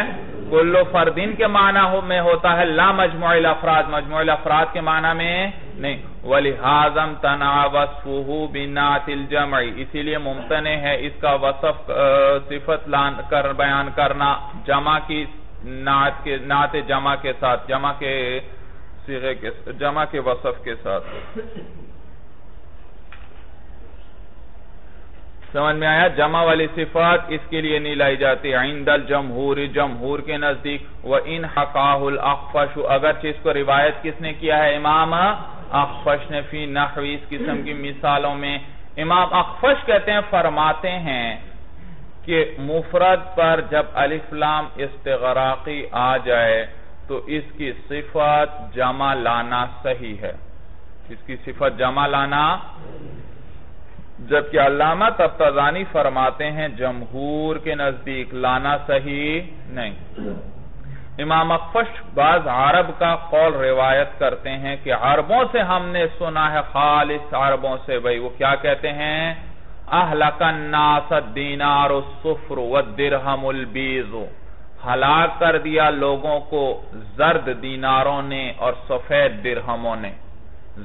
کل فردین کے معنی میں ہوتا ہے لا مجموع الافراد مجموع الافراد کے معنی میں نہیں۔ وَلِحَاظَمْ تَنَعَ وَصْفُهُ بِنَاتِ الْجَمْعِ، اسی لیے ممتنع ہے اس کا وصف صفت کر بیان کرنا، جمع کی نعت کے نعت جمع کے ساتھ، جمع کے جمع کے وصف کے ساتھ۔ سمجھ میں آیا؟ جمع والی صفات اس کے لیے نہیں لائی جاتی۔ عند الجمہور، جمہور کے نزدیک۔ وَإِنْ حَقَاهُ الْأَخْفَشُ اگرچہ اس کو روایت کس نے کیا ہے؟ امام اخفش نے فی نحوی اس قسم کی مثالوں میں۔ امام اخفش کہتے ہیں، فرماتے ہیں کہ مفرد پر جب الف لام استغراقی آ جائے، تو اس کی صفت جمع لانا صحیح ہے۔ اس کی صفت جمع لانا جبکہ علامہ تفتزانی فرماتے ہیں جمہور کے نزدیک لانا صحیح نہیں۔ امام اقفش بعض عرب کا قول روایت کرتے ہیں کہ عربوں سے ہم نے سنا ہے خالص عربوں سے۔ بھئی وہ کیا کہتے ہیں؟ اہلک الناس الدینار الصفر والدرہم البیز ہلاک کر دیا لوگوں کو زرد دیناروں نے اور سفید درہموں نے۔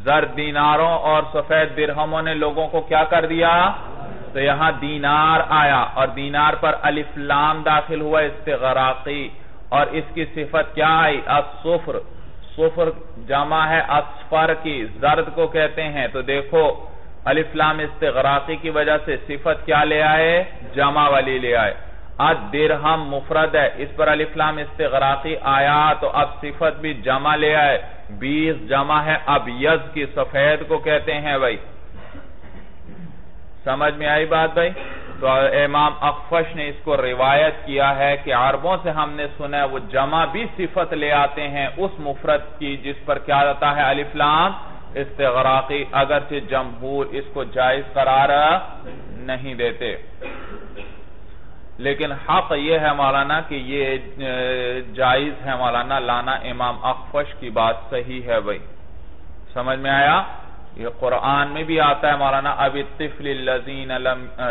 زرد دیناروں اور سفید درہموں نے لوگوں کو کیا کر دیا؟ تو یہاں دینار آیا اور دینار پر الف لام داخل ہوا استغراقی اور اس کی صفت کیا آئی؟ الصفر۔ صفر جمع ہے اصفر کی، زرد کو کہتے ہیں۔ تو دیکھو، الف لام استغراقی کی وجہ سے صفت کیا لے آئے؟ جمع والی لے آئے۔ اد درہم مفرد ہے، اس پر الف لام استغراقی آیا تو اب صفت بھی جمع لے آئے۔ بیس جمع ہے، اب یز کی سفید کو کہتے ہیں بھائی۔ سمجھ میں آئی بات بھائی؟ تو امام اقفش نے اس کو روایت کیا ہے کہ عربوں سے ہم نے سنا ہے، وہ جمع بھی صفت لے آتے ہیں اس مفرد کی جس پر کیا جاتا ہے الفلام استغراقی، اگرچہ جمہور اس کو جائز قرار نہیں دیتے۔ لیکن حق یہ ہے مولانا کہ یہ جائز ہے مولانا لانا امام اخفش کی بات صحیح ہے بھائی۔ سمجھ میں آیا؟ یہ قرآن میں بھی آتا ہے مولانا اب الطفل اللذین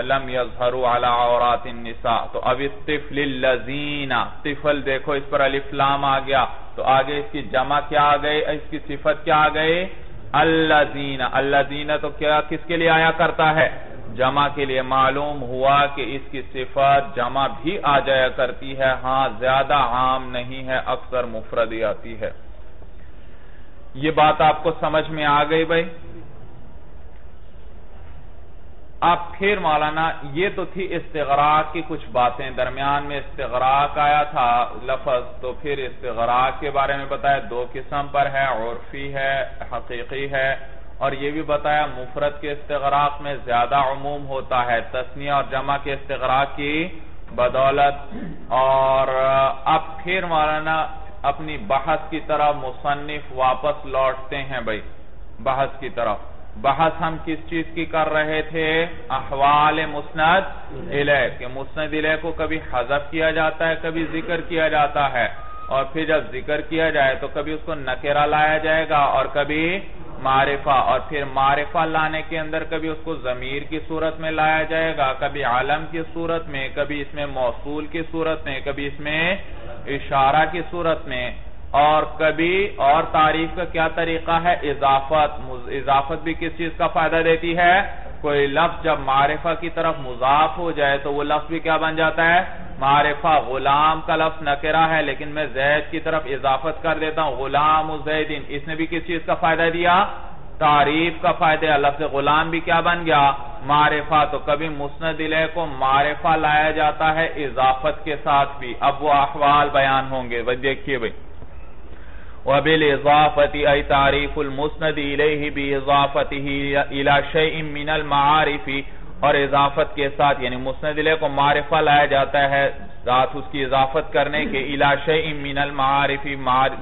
لم یظہروا علی عورات النساء۔ تو اب الطفل اللذین، طفل دیکھو اس پر الف لام آ گیا۔ تو آگے اس کی جمع کیا آ گئی؟ اس کی صفت کیا آ گئی؟ اللذین۔ اللذین تو کیا، کس کے لیے آیا کرتا ہے؟ جمع کے لیے معلوم ہوا کہ اس کی صفت جمع بھی آ جایا کرتی ہے۔ ہاں زیادہ عام نہیں ہے، اکثر مفردی آتی ہے۔ یہ بات آپ کو سمجھ میں آ گئی بھائی؟ اب پھر مولانا، یہ تو تھی استغراق کی کچھ باتیں۔ درمیان میں استغراق آیا تھا، لفظ تو پھر استغراق کے بارے میں بتایا۔ دو قسم پر ہے، عرفی ہے، حقیقی ہے۔ اور یہ بھی بتایا مفرد کے استغراق میں زیادہ عموم ہوتا ہے تسنیہ اور جمع کے استغراق کی بدولت۔ اور اب پھر مولانا اپنی بحث کی طرف مصنف واپس لوٹتے ہیں بھائی، بحث کی طرف۔ بحث ہم کس چیز کی کر رہے تھے؟ احوال مسند علیہ کہ مسند علیہ کو کبھی حضب کیا جاتا ہے، کبھی ذکر کیا جاتا ہے۔ اور پھر جب ذکر کیا جائے تو کبھی اس کو نکرہ لایا جائے گا اور کبھی معرفہ اور پھر معرفہ لانے کے اندر کبھی اس کو ضمیر کی صورت میں لایا جائے گا، کبھی عالم کی صورت میں، کبھی اس میں موصول کی صورت میں، کبھی اس میں اشارہ کی صورت میں اور کبھی اور تعریف کا کیا طریقہ ہے؟ اضافت اضافت بھی کس چیز کا فائدہ دیتی ہے؟ کوئی لفظ جب معرفہ کی طرف مضاف ہو جائے تو وہ لفظ بھی کیا بن جاتا ہے؟ معرفہ غلام کا لفظ نکرہ ہے، لیکن میں زید کی طرف اضافت کر دیتا ہوں، غلام زیدین اس نے بھی کس چیز کا فائدہ دیا؟ تعریف کا فائدہ۔ لفظ غلام بھی کیا بن گیا؟ معرفہ۔ تو کبھی مسند علیہ کو معرفہ لایا جاتا ہے اضافت کے ساتھ بھی۔ اب وہ احوال بیان ہوں گے۔ دیکھئے بھئی وبالإضافة أي تعريف المسند إليه بإضافته إلى شيء من المعارف اور اضافت کے ساتھ یعنی مسند علیہ کو معرفہ لایا جاتا ہے ذات اس کی اضافت کرنے کے الى شيء من المعارف،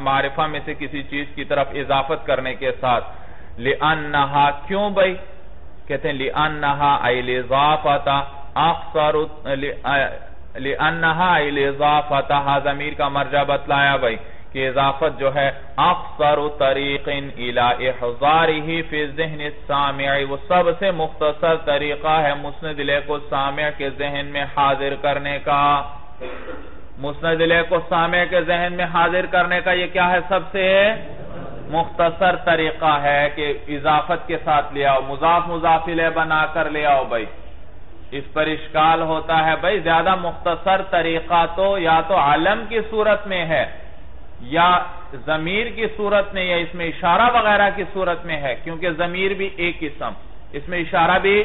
معرفہ میں سے کسی چیز کی طرف اضافت کرنے کے ساتھ۔ لِأَنَّهَا، کیوں بھئی کہتے ہیں لِأَنَّهَا أي لِضَافَتَ أَخْصَرُ لِأَنَّهَا أي لِضَافَتَ ضمیر کا مرجع بتلایا بھئی کہ اضافت جو ہے اکثر طریق الى احضاره فی ذہن السامع، وہ سب سے مختصر طریقہ ہے مسند لے کو سامع کے ذہن میں حاضر کرنے کا۔ مسند لے کو سامع کے ذہن میں حاضر کرنے کا یہ کیا ہے؟ سب سے مختصر طریقہ ہے کہ اضافت کے ساتھ لے آؤ، مضاف مضافلے بنا کر لے آؤ بھائی۔ اس پر اشکال ہوتا ہے بھائی، زیادہ مختصر طریقہ تو یا تو عالم کی صورت میں ہے یا ضمیر کی صورت میں یا اس میں اشارہ وغیرہ کی صورت میں ہے، کیونکہ ضمیر بھی ایک اسم۔ اس میں اشارہ بھی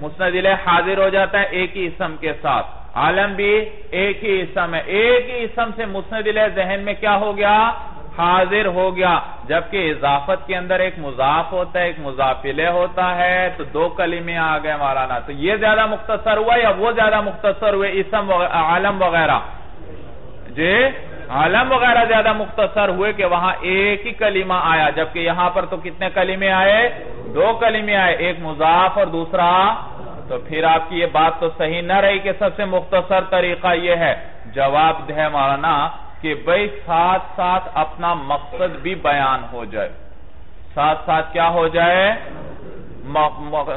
مستدل حاضر ہو جاتا ہے ایک ہی اسم کے ساتھ۔ عالم بھی ایک ہی اسم ہے۔ ایک ہی اسم سے مستدل ذہن میں کیا ہو گیا؟ حاضر ہو گیا۔ جبکہ اضافت کے اندر ایک مضاف ہوتا ہے، ایک مضافلہ ہوتا ہے، تو دو کلمے آ گئے مولانا۔ تو یہ زیادہ مختصر ہوا یا وہ زیادہ مختصر ہوئے اسم عالم وغیرہ۔ جی؟ عالم وغیرہ زیادہ مختصر ہوئے کہ وہاں ایک ہی کلمہ آیا، جبکہ یہاں پر تو کتنے کلمے آئے؟ دو کلمے آئے، ایک مضاف اور دوسرا۔ تو پھر آپ کی یہ بات تو صحیح نہ رہی کہ سب سے مختصر طریقہ یہ ہے۔ جواب ہے مولانا کہ بھئی ساتھ ساتھ اپنا مقصد بھی بیان ہو جائے۔ ساتھ ساتھ کیا ہو جائے؟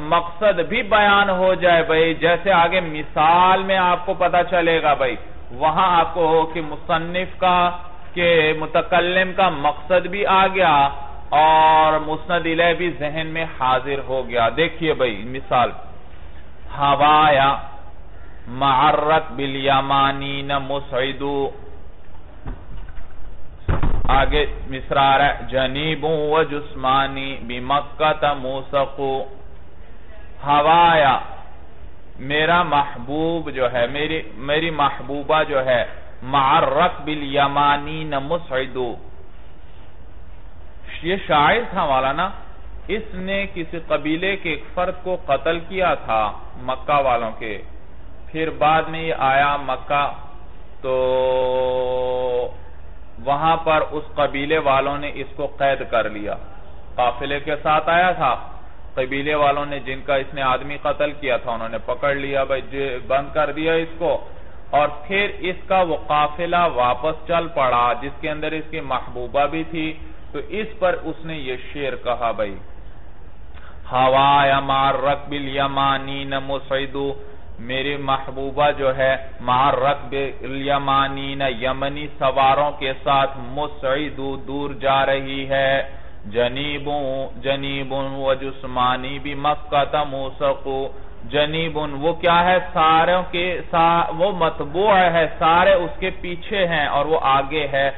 مقصد بھی بیان ہو جائے۔ بھئی جیسے آگے مثال میں آپ کو پتا چلے گا بھئی۔ وہاں آپ کو کہ مصنف کا کہ متکلم کا مقصد بھی آ گیا اور مسند علیہ بھی ذہن میں حاضر ہو گیا۔ دیکھئے بھئی مثال۔ ہوایا معرک بالیمانین مسعدو آگے مصرار ہے۔ جنیبوں و جسمانی بمکت موسقو ہوایا میرا محبوب جو ہے، میری میری محبوبہ جو ہے، معرق بالیمانین مسعدو یہ شاعر تھا والا نا اس نے کسی قبیلے کے ایک فرد کو قتل کیا تھا مکہ والوں کے۔ پھر بعد میں یہ آیا مکہ، تو وہاں پر اس قبیلے والوں نے اس کو قید کر لیا۔ قافلے کے ساتھ آیا تھا۔ قبیلے والوں نے جن کا اس نے آدمی قتل کیا تھا، انہوں نے پکڑ لیا جی، بند کر دیا اس کو۔ اور پھر اس کا وہ قافلہ واپس چل پڑا، جس کے اندر اس کی محبوبہ بھی تھی۔ تو اس پر اس نے یہ شیر کہا، بھائی ہوا مار رقب الیمانین مسعدو میری محبوبہ جو ہے مار رقب الیمانین یمنی سواروں کے ساتھ مسعدو دور جا رہی ہے۔ جنیبوں جنیبوں و جسمانی بھی مکہ تموسقو جنیبوں وہ کیا ہے؟ ساروں کے وہ مطبوع ہے، سارے اس کے پیچھے ہیں اور وہ آگے ہے،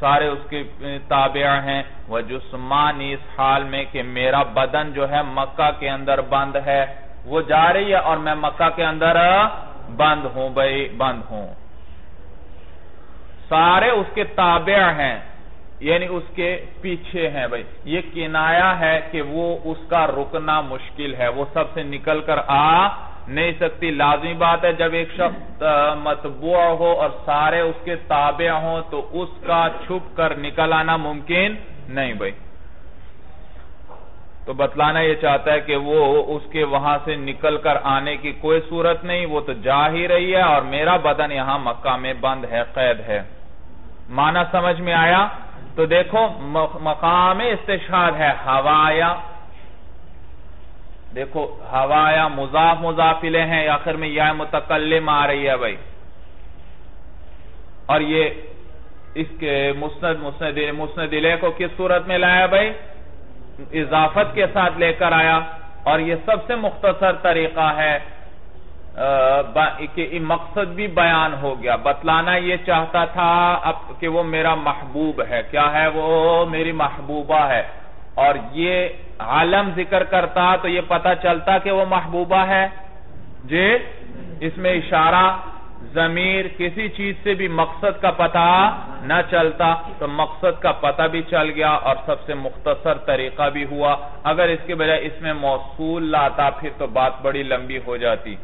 سارے اس کے تابع ہیں. وہ جسمانی اس حال میں کہ میرا بدن جو ہے مکہ کے اندر بند ہے. وہ جا رہی ہے اور میں مکہ کے اندر بند ہوں، بھائی، بند ہوں. سارے اس کے تابع ہیں. یعنی اس کے پیچھے ہیں بھائی۔ یہ کنایا ہے کہ وہ اس کا رکنا مشکل ہے۔ وہ سب سے نکل کر آ نہیں سکتی۔ لازمی بات ہے، جب ایک شخص مطبوع ہو اور سارے اس کے تابع ہوں تو اس کا چھپ کر نکل آنا ممکن نہیں بھائی۔ تو بتلانا یہ چاہتا ہے کہ وہ اس کے وہاں سے نکل کر آنے کی کوئی صورت نہیں، وہ تو جا ہی رہی ہے اور میرا بدن یہاں مکہ میں بند ہے، قید ہے۔ معنی سمجھ میں آیا تو دیکھو مقام استشہاد ہے، ہوایا۔ دیکھو، ہوایا مضاف مضافلے ہیں، آخر میں یا متکلم آ رہی ہے بھائی۔ اور یہ اس کے مسند مسند مسند کو کس صورت میں لایا بھائی؟ اضافت کے ساتھ لے کر آیا۔ اور یہ سب سے مختصر طریقہ ہے۔ کہ مقصد بھی بیان ہو گیا۔ بتلانا یہ چاہتا تھا کہ وہ میرا محبوب ہے۔ کیا ہے وہ؟ میری محبوبہ ہے۔ اور یہ عالم ذکر کرتا تو یہ پتا چلتا کہ وہ محبوبہ ہے۔ جی اس میں اشارہ، ضمیر، کسی چیز سے بھی مقصد کا پتہ نہ چلتا تو مقصد کا پتہ بھی چل گیا اور سب سے مختصر طریقہ بھی ہوا۔ اگر اس کے بجائے اس میں موصول لاتا پھر تو بات بڑی لمبی ہو جاتی۔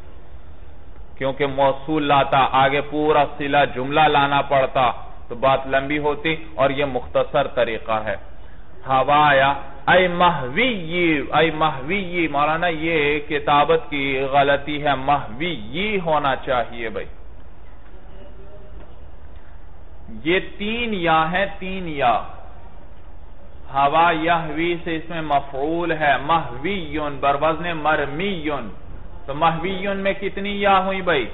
کیونکہ موصول لاتا، آگے پورا سلا جملہ لانا پڑتا، تو بات لمبی ہوتی اور یہ مختصر طریقہ ہے۔ ہوایا اے محوی جی، اے محوی جی، مولانا، یہ کتابت کی غلطی ہے محوی جی ہونا چاہیے بھائی۔ یہ تین یا ہے تین یا۔ ہوا یحوی سے اس میں مفعول ہے محویون بروزن مرمیون۔ تو محویون میں کتنی یا ہوئی بھائی؟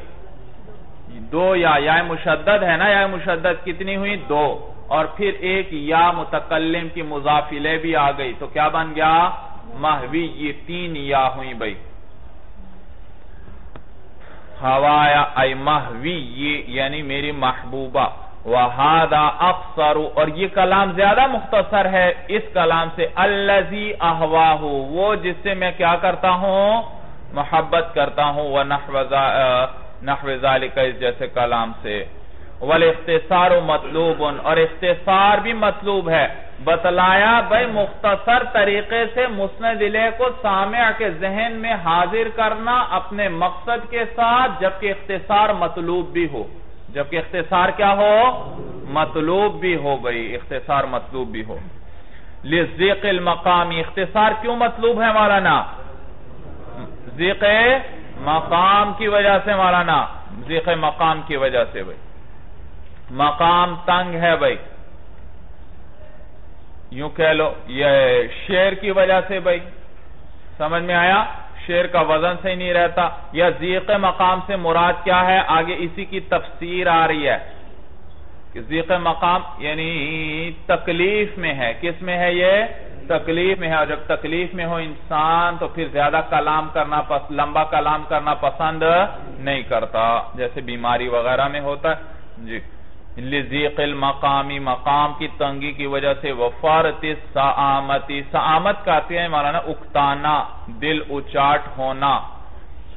دو یا یا مشدد ہے نا، یا مشدد کتنی ہوئی؟ دو۔ اور پھر ایک یا متکلم کی مضافلے بھی آ گئی۔ تو کیا بن گیا؟ محوی یہ تین یا ہوئی بھائی۔ ہوایا اے محوی یعنی میری محبوبہ۔ وَهَذَا أَقْصَرُ اور یہ کلام زیادہ مختصر ہے۔ اس کلام سے الَّذِي أَحْوَاهُ وہ جس سے میں کیا کرتا ہوں؟ محبت کرتا ہوں وَنَحْوَ ذَلِكَ اس جیسے کلام سے۔ وَالْإِخْتِصَارُ مَطْلُوبٌ، اور اختصار بھی مطلوب ہے۔ بتلایا بھئی مختصر طریقے سے مسند علیہ کو سامع کے ذہن میں حاضر کرنا اپنے مقصد کے ساتھ، جبکہ اختصار مطلوب بھی ہو۔ جبکہ اختصار کیا ہو؟ مطلوب بھی ہو بھئی اختصار مطلوب بھی ہو۔ لذیق المقامی اختصار کیوں مطلوب ہے مولانا؟ ذیق مقام کی وجہ سے مولانا ذیق مقام کی وجہ سے بھئی مقام تنگ ہے بھئی یوں کہہ لو، یہ شیر کی وجہ سے بھئی سمجھ میں آیا؟ شیر کا وزن سے نہیں رہتا۔ یا ذیق مقام سے مراد کیا ہے؟ آگے اسی کی تفسیر آ رہی ہے۔ کہ ذیق مقام یعنی تکلیف میں ہے۔ کس میں ہے یہ؟ تکلیف میں ہے اور جب تکلیف میں ہو انسان تو پھر زیادہ کلام کرنا لمبا کلام کرنا پسند نہیں کرتا، جیسے بیماری وغیرہ میں ہوتا ہے۔ جی۔ لذیق المقامی مقام کی تنگی کی وجہ سے وفارت سعامتی سعامت کہتے ہیں مولانا، اکتانا، دل اچاٹ ہونا۔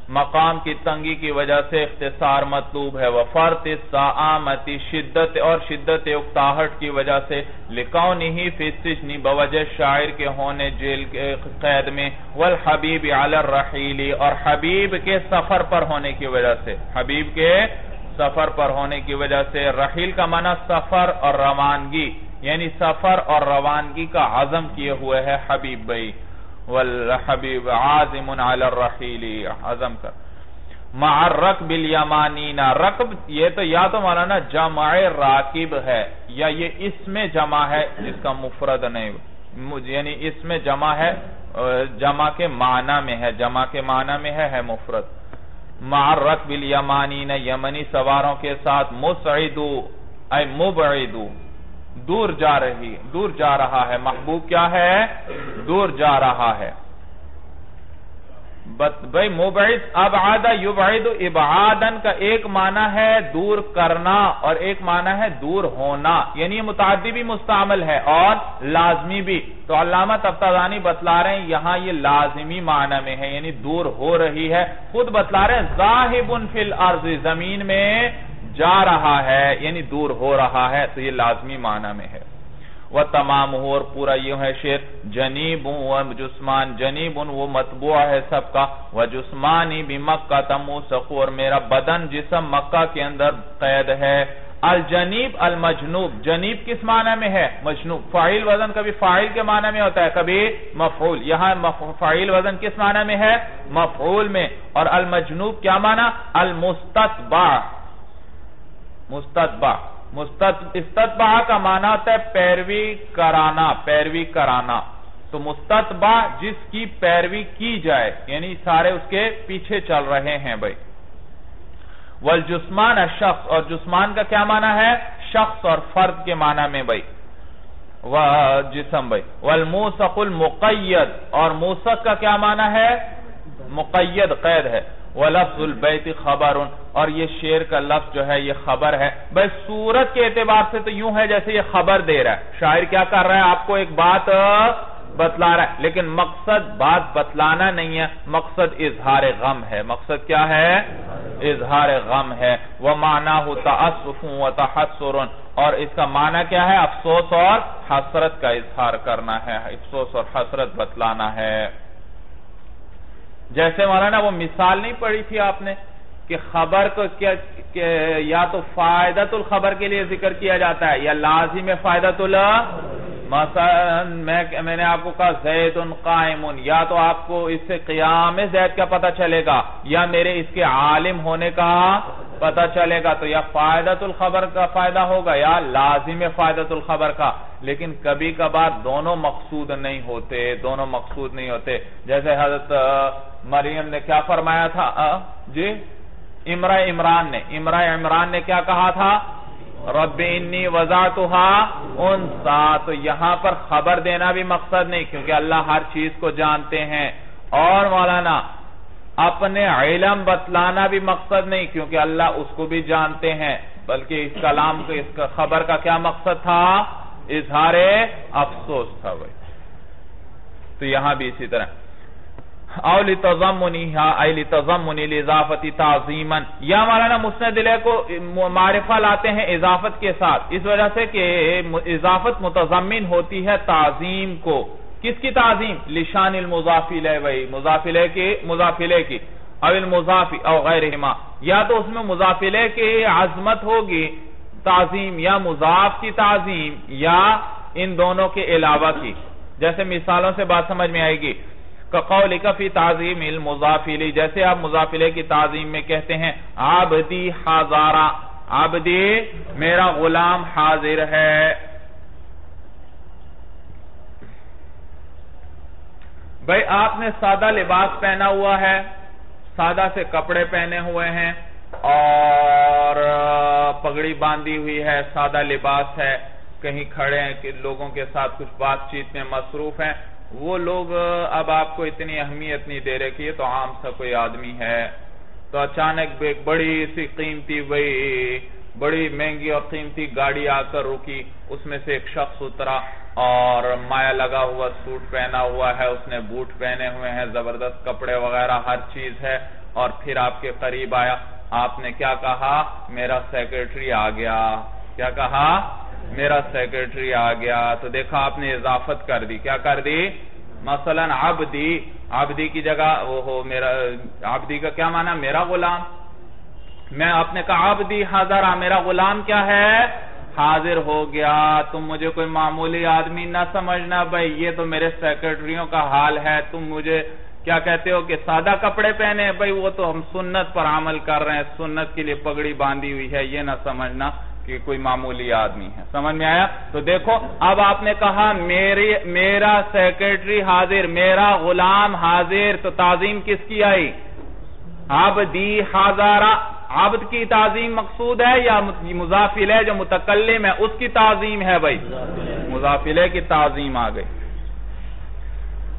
مقام کی تنگی کی وجہ سے اختصار مطلوب ہے۔ وفارت سعامتی شدت اور شدت اکتاہٹ کی وجہ سے۔ لکونی ہی فی بوجہ شاعر کے ہونے جیل کے قید میں۔ والحبیب علی الرحیلی اور حبیب کے سفر پر ہونے کی وجہ سے۔ حبیب کے سفر پر ہونے کی وجہ سے۔ رحیل کا معنی سفر اور روانگی یعنی سفر اور روانگی کا عظم کیے ہوئے ہے حبیب بھائی۔ والحبیب عازم علی الرحیل، عظم کر۔ مع الرقب الیمانین رقب یہ تو یا تو مولانا جمع راکب ہے یا یہ اس میں جمع ہے جس کا مفرد نہیں یعنی اس میں جمع ہے، جمع کے معنی میں ہے، جمع کے معنی میں ہے ہے مفرد۔ معرق بالیمانین یمنی سواروں کے ساتھ مسعدو، اے مبعدو۔ دور جا رہی دور جا رہا ہے۔ محبوب کیا ہے؟ دور جا رہا ہے۔ بھئی مبعد ابعاد یبعد ابعادن کا ایک معنی ہے دور کرنا اور ایک معنی ہے دور ہونا۔ یعنی یہ متعدی بھی مستعمل ہے اور لازمی بھی۔ تو علامہ تفتازانی بتلا رہے ہیں، یہاں یہ لازمی معنی میں ہے یعنی دور ہو رہی ہے۔ خود بتلا رہے ہیں ذاہب فی الارض، زمین میں جا رہا ہے یعنی دور ہو رہا ہے، تو یہ لازمی معنی میں ہے۔ وہ تمام ہو اور پورا یہ ہے شیر جنیب و جسمان جنیب وہ مطبوع ہے سب کا۔ وہ جسمانی بھی مکہ تمو سخو اور میرا بدن جسم مکہ کے اندر قید ہے۔ الجنیب، المجنوب، جنیب کس معنی میں ہے؟ مجنوب۔ فائل وزن کبھی فائل کے معنی میں ہوتا ہے، کبھی مفعول۔ یہاں فائل وزن کس معنی میں ہے؟ مفعول میں۔ اور المجنوب کیا معنی؟ المستطبع مستطبع. استطبع کا معنی ہوتا ہے پیروی کرانا پیروی کرانا. تو مستطبع جس کی پیروی کی جائے یعنی سارے اس کے پیچھے چل رہے ہیں بھائی. والجسمان شخص اور جسمان کا کیا معنی ہے؟ شخص اور فرد کے معنی میں بھائی. جسم بھائی. والموسق المقید، اور موسق کا کیا معنی ہے؟ مقید، قید ہے. وَلَفْظُ الْبَيْتِ خَبَرٌ اور یہ شیر کا لفظ جو ہے یہ خبر ہے۔ بھئی صورت کے اعتبار سے تو یوں ہے جیسے یہ خبر دے رہا ہے۔ شاعر کیا کر رہا ہے؟ آپ کو ایک بات بتلا رہا ہے۔ لیکن مقصد بات بتلانا نہیں ہے۔ مقصد اظہار غم ہے۔ مقصد کیا ہے؟ اظہار غم ہے۔ وَمَعْنَاهُ تَعَصُفٌ وَتَحَسُرٌ۔ اور اس کا معنی کیا ہے؟ افسوس اور حسرت کا اظہار کرنا ہے۔ افسوس اور حسرت بتلانا ہے۔ جیسے مولانا وہ مثال نہیں پڑی تھی آپ نے۔ کہ خبر کو یا تو فائدت الخبر کے لیے ذکر کیا جاتا ہے، یا لازم فائدت مثلا میں نے آپ کو کہا زید قائم، یا تو آپ کو اس سے قیام زید کا پتہ چلے گا، یا میرے اس کے عالم ہونے کا پتہ چلے گا، تو یا فائدت الخبر کا فائدہ ہوگا، یا لازم فائدت الخبر کا۔ لیکن کبھی کبھار دونوں مقصود نہیں ہوتے، دونوں مقصود نہیں ہوتے۔ جیسے حضرت مریم نے کیا فرمایا تھا؟ جی؟ امرہ عمران نے، امرہ عمران نے کیا کہا تھا؟ رب انی وضعتها انسا، تو یہاں پر خبر دینا بھی مقصد نہیں، کیونکہ اللہ ہر چیز کو جانتے ہیں۔ اور مولانا، اپنے علم بتلانا بھی مقصد نہیں، کیونکہ اللہ اس کو بھی جانتے ہیں۔ بلکہ اس کلام کو، اس خبر کا کیا مقصد تھا؟ اظہار افسوس تھا بھائی۔ تو یہاں بھی اسی طرح۔ او لتضمنیہا ای لتضمنی لضافتی تعظیما۔ یا مولانا مسند علیہ کو معرفہ لاتے ہیں اضافت کے ساتھ۔ اس وجہ سے کہ اضافت متضمن ہوتی ہے تعظیم کو۔ کس کی تعظیم؟ لشان المضافلہ وہی مضافلہ کی مضافلہ کی۔ او المضافی او غیرہما۔ یا تو اس میں مضافلہ کی عظمت ہوگی تعظیم یا مضاف کی تعظیم یا ان دونوں کے علاوہ کی۔ جیسے مثالوں سے بات سمجھ میں آئے گی۔ قولک فی تعظیم المضافلی جیسے آپ مضافلے کی تعظیم میں کہتے ہیں عبدی حاضارا عبدی میرا غلام حاضر ہے۔ بھئی آپ نے سادہ لباس پہنا ہوا ہے، سادہ سے کپڑے پہنے ہوئے ہیں اور پگڑی باندھی ہوئی ہے، سادہ لباس ہے۔ کہیں کھڑے ہیں کہ لوگوں کے ساتھ کچھ بات چیت میں مصروف ہیں۔ وہ لوگ، اب آپ کو اتنی اہمیت نہیں دے رہے کہ یہ تو عام سا کوئی آدمی ہے۔ تو اچانک ایک بڑی سی قیمتی وہی، بڑی مہنگی اور قیمتی گاڑی آ کر رکی۔ اس میں سے ایک شخص اترا اور مایا لگا ہوا سوٹ پہنا ہوا ہے۔ اس نے بوٹ پہنے ہوئے ہیں، زبردست کپڑے وغیرہ، ہر چیز ہے۔ اور پھر آپ کے قریب آیا۔ آپ نے کیا کہا؟ میرا سیکرٹری آ گیا۔ کیا کہا؟ میرا سیکرٹری آ گیا تو دیکھا آپ نے اضافت کر دی۔ کیا کر دی؟ مثلا عبدی عبدی کی جگہ وہ ہو، میرا، عبدی کا کیا معنی؟ میرا غلام۔ میں آپ نے کہا، عبدی حاضر میرا غلام کیا ہے؟ حاضر ہو گیا۔ تم مجھے کوئی معمولی آدمی نہ سمجھنا بھائی، یہ تو میرے سیکرٹریوں کا حال ہے۔ تم مجھے کیا کہتے ہو کہ سادہ کپڑے پہنے؟ بھائی وہ تو ہم سنت پر عمل کر رہے ہیں۔ سنت کے لیے پگڑی باندھی ہوئی ہے، یہ نہ سمجھنا۔ کہ کوئی معمولی آدمی ہے۔ سمجھ میں آیا؟ تو دیکھو، اب آپ نے کہا میرا سیکرٹری حاضر، میرا غلام حاضر، تو تعظیم کس کی آئی؟ عبدی حاضرہ۔ عبد کی تعظیم مقصود ہے یا مضافل ہے جو متکلم ہے؟ اس کی تعظیم ہے بھائی۔ مضافلے کی تعظیم آ گئی۔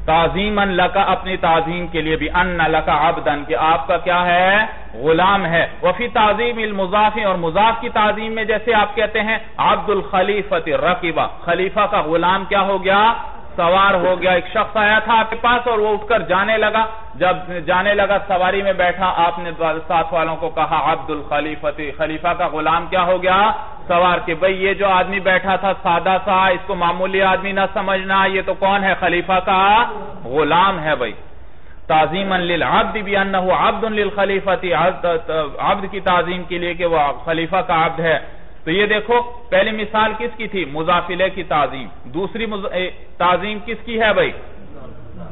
تعظیم لکا اپنی تعظیم کے لیے بھی، ان لکا عبدن کہ آپ کا کیا ہے؟ غلام ہے. وفی تعظیم المضافی اور مضاف کی تعظیم میں جیسے آپ کہتے ہیں عبد الخلیفت رقیبہ خلیفہ کا غلام کیا ہو گیا؟ سوار ہو گیا۔ ایک شخص آیا تھا آپ کے پاس اور وہ اٹھ کر جانے لگا۔ جب جانے لگا سواری میں بیٹھا، آپ نے ساتھ والوں کو کہا، عبد الخلیفت خلیفہ کا غلام کیا ہو گیا؟ سوار کہ بھئی یہ جو آدمی بیٹھا تھا سادہ سا، اس کو معمولی آدمی نہ سمجھنا، یہ تو کون ہے؟ خلیفہ کا غلام ہے بھئی۔ تعظیم للعبد بھی انہو عبد للخلیفت عبد کی تعظیم کے لیے کہ وہ خلیفہ کا عبد ہے۔ تو یہ دیکھو، پہلی مثال کس کی تھی؟ مضافلے کی تعظیم۔ دوسری تعظیم کس کی ہے بھائی؟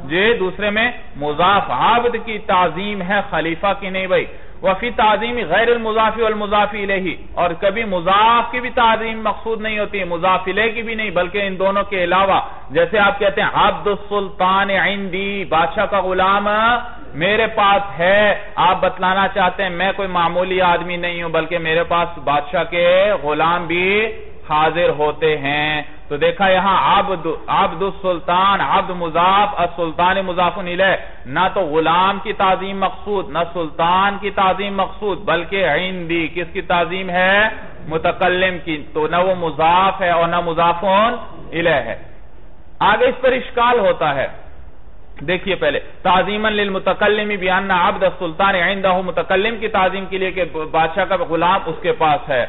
جی دوسرے میں مضاف، عابد کی تعظیم ہے، خلیفہ کی نہیں بھائی۔ وفی تعظیم غیر المضافی والمضافی علیہ اور کبھی مضاف کی بھی تعظیم مقصود نہیں ہوتی، مضافلے کی بھی نہیں، بلکہ ان دونوں کے علاوہ۔ جیسے آپ کہتے ہیں، عبد السلطان عندی، بادشاہ کا غلام میرے پاس ہے، آپ بتلانا چاہتے ہیں، میں کوئی معمولی آدمی نہیں ہوں، بلکہ میرے پاس بادشاہ کے غلام بھی حاضر ہوتے ہیں۔ تو دیکھا یہاں، عبد عبد السلطان، عبد مضاف، السلطان مضاف علیہ نہ تو غلام کی تعظیم مقصود، نہ سلطان کی تعظیم مقصود، بلکہ عندی۔ کس کی تعظیم ہے؟ متکلم کی۔ تو نہ وہ مضاف ہے اور نہ مضافون علیہ ہے۔ آگے اس پر اشکال ہوتا ہے۔ دیکھیے پہلے، تعظیماً للمتکلمی بیاننا عبد السلطان عندہ متکلم کی تعظیم کے لیے کہ بادشاہ کا غلام اس کے پاس ہے۔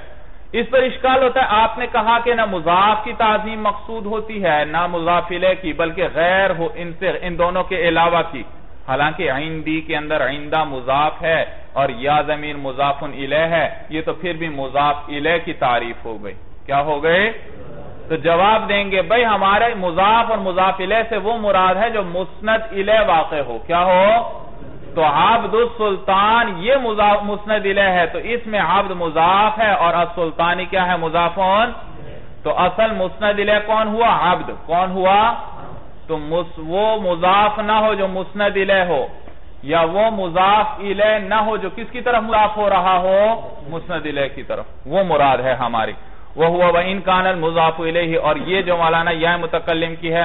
اس پر اشکال ہوتا ہے، آپ نے کہا کہ نہ مضاف کی تعظیم مقصود ہوتی ہے، نہ مضافلے کی، بلکہ غیر ہو، ان سے، ان دونوں کے علاوہ کی۔ حالانکہ عندی کے اندر عندہ مضاف ہے اور یا زمین مضاف الہ ہے، یہ تو پھر بھی مضاف الہ کی تعریف ہو گئی۔ کیا ہو گئے؟ تو جواب دیں گے بھئی ہمارے مضاف اور مضاف الہ سے وہ مراد ہے جو مسند الہ واقع ہو۔ کیا ہو؟ تو عبد السلطان، یہ مسند الہ ہے، تو اس میں عبد مضاف ہے اور السلطانی کیا ہے؟ مضافون۔ تو اصل مسند الہ کون ہوا؟ عبد۔ کون ہوا؟ تو وہ مضاف نہ ہو جو مسند الہ ہو، یا وہ مضاف الہ نہ ہو جو کس کی طرف مضاف ہو رہا ہو؟ مسند الہ کی طرف۔ وہ مراد ہے ہماری۔ وہ ہوا ان کان المضاف الیہ، اور یہ جو مولانا یا متکلم کی ہے،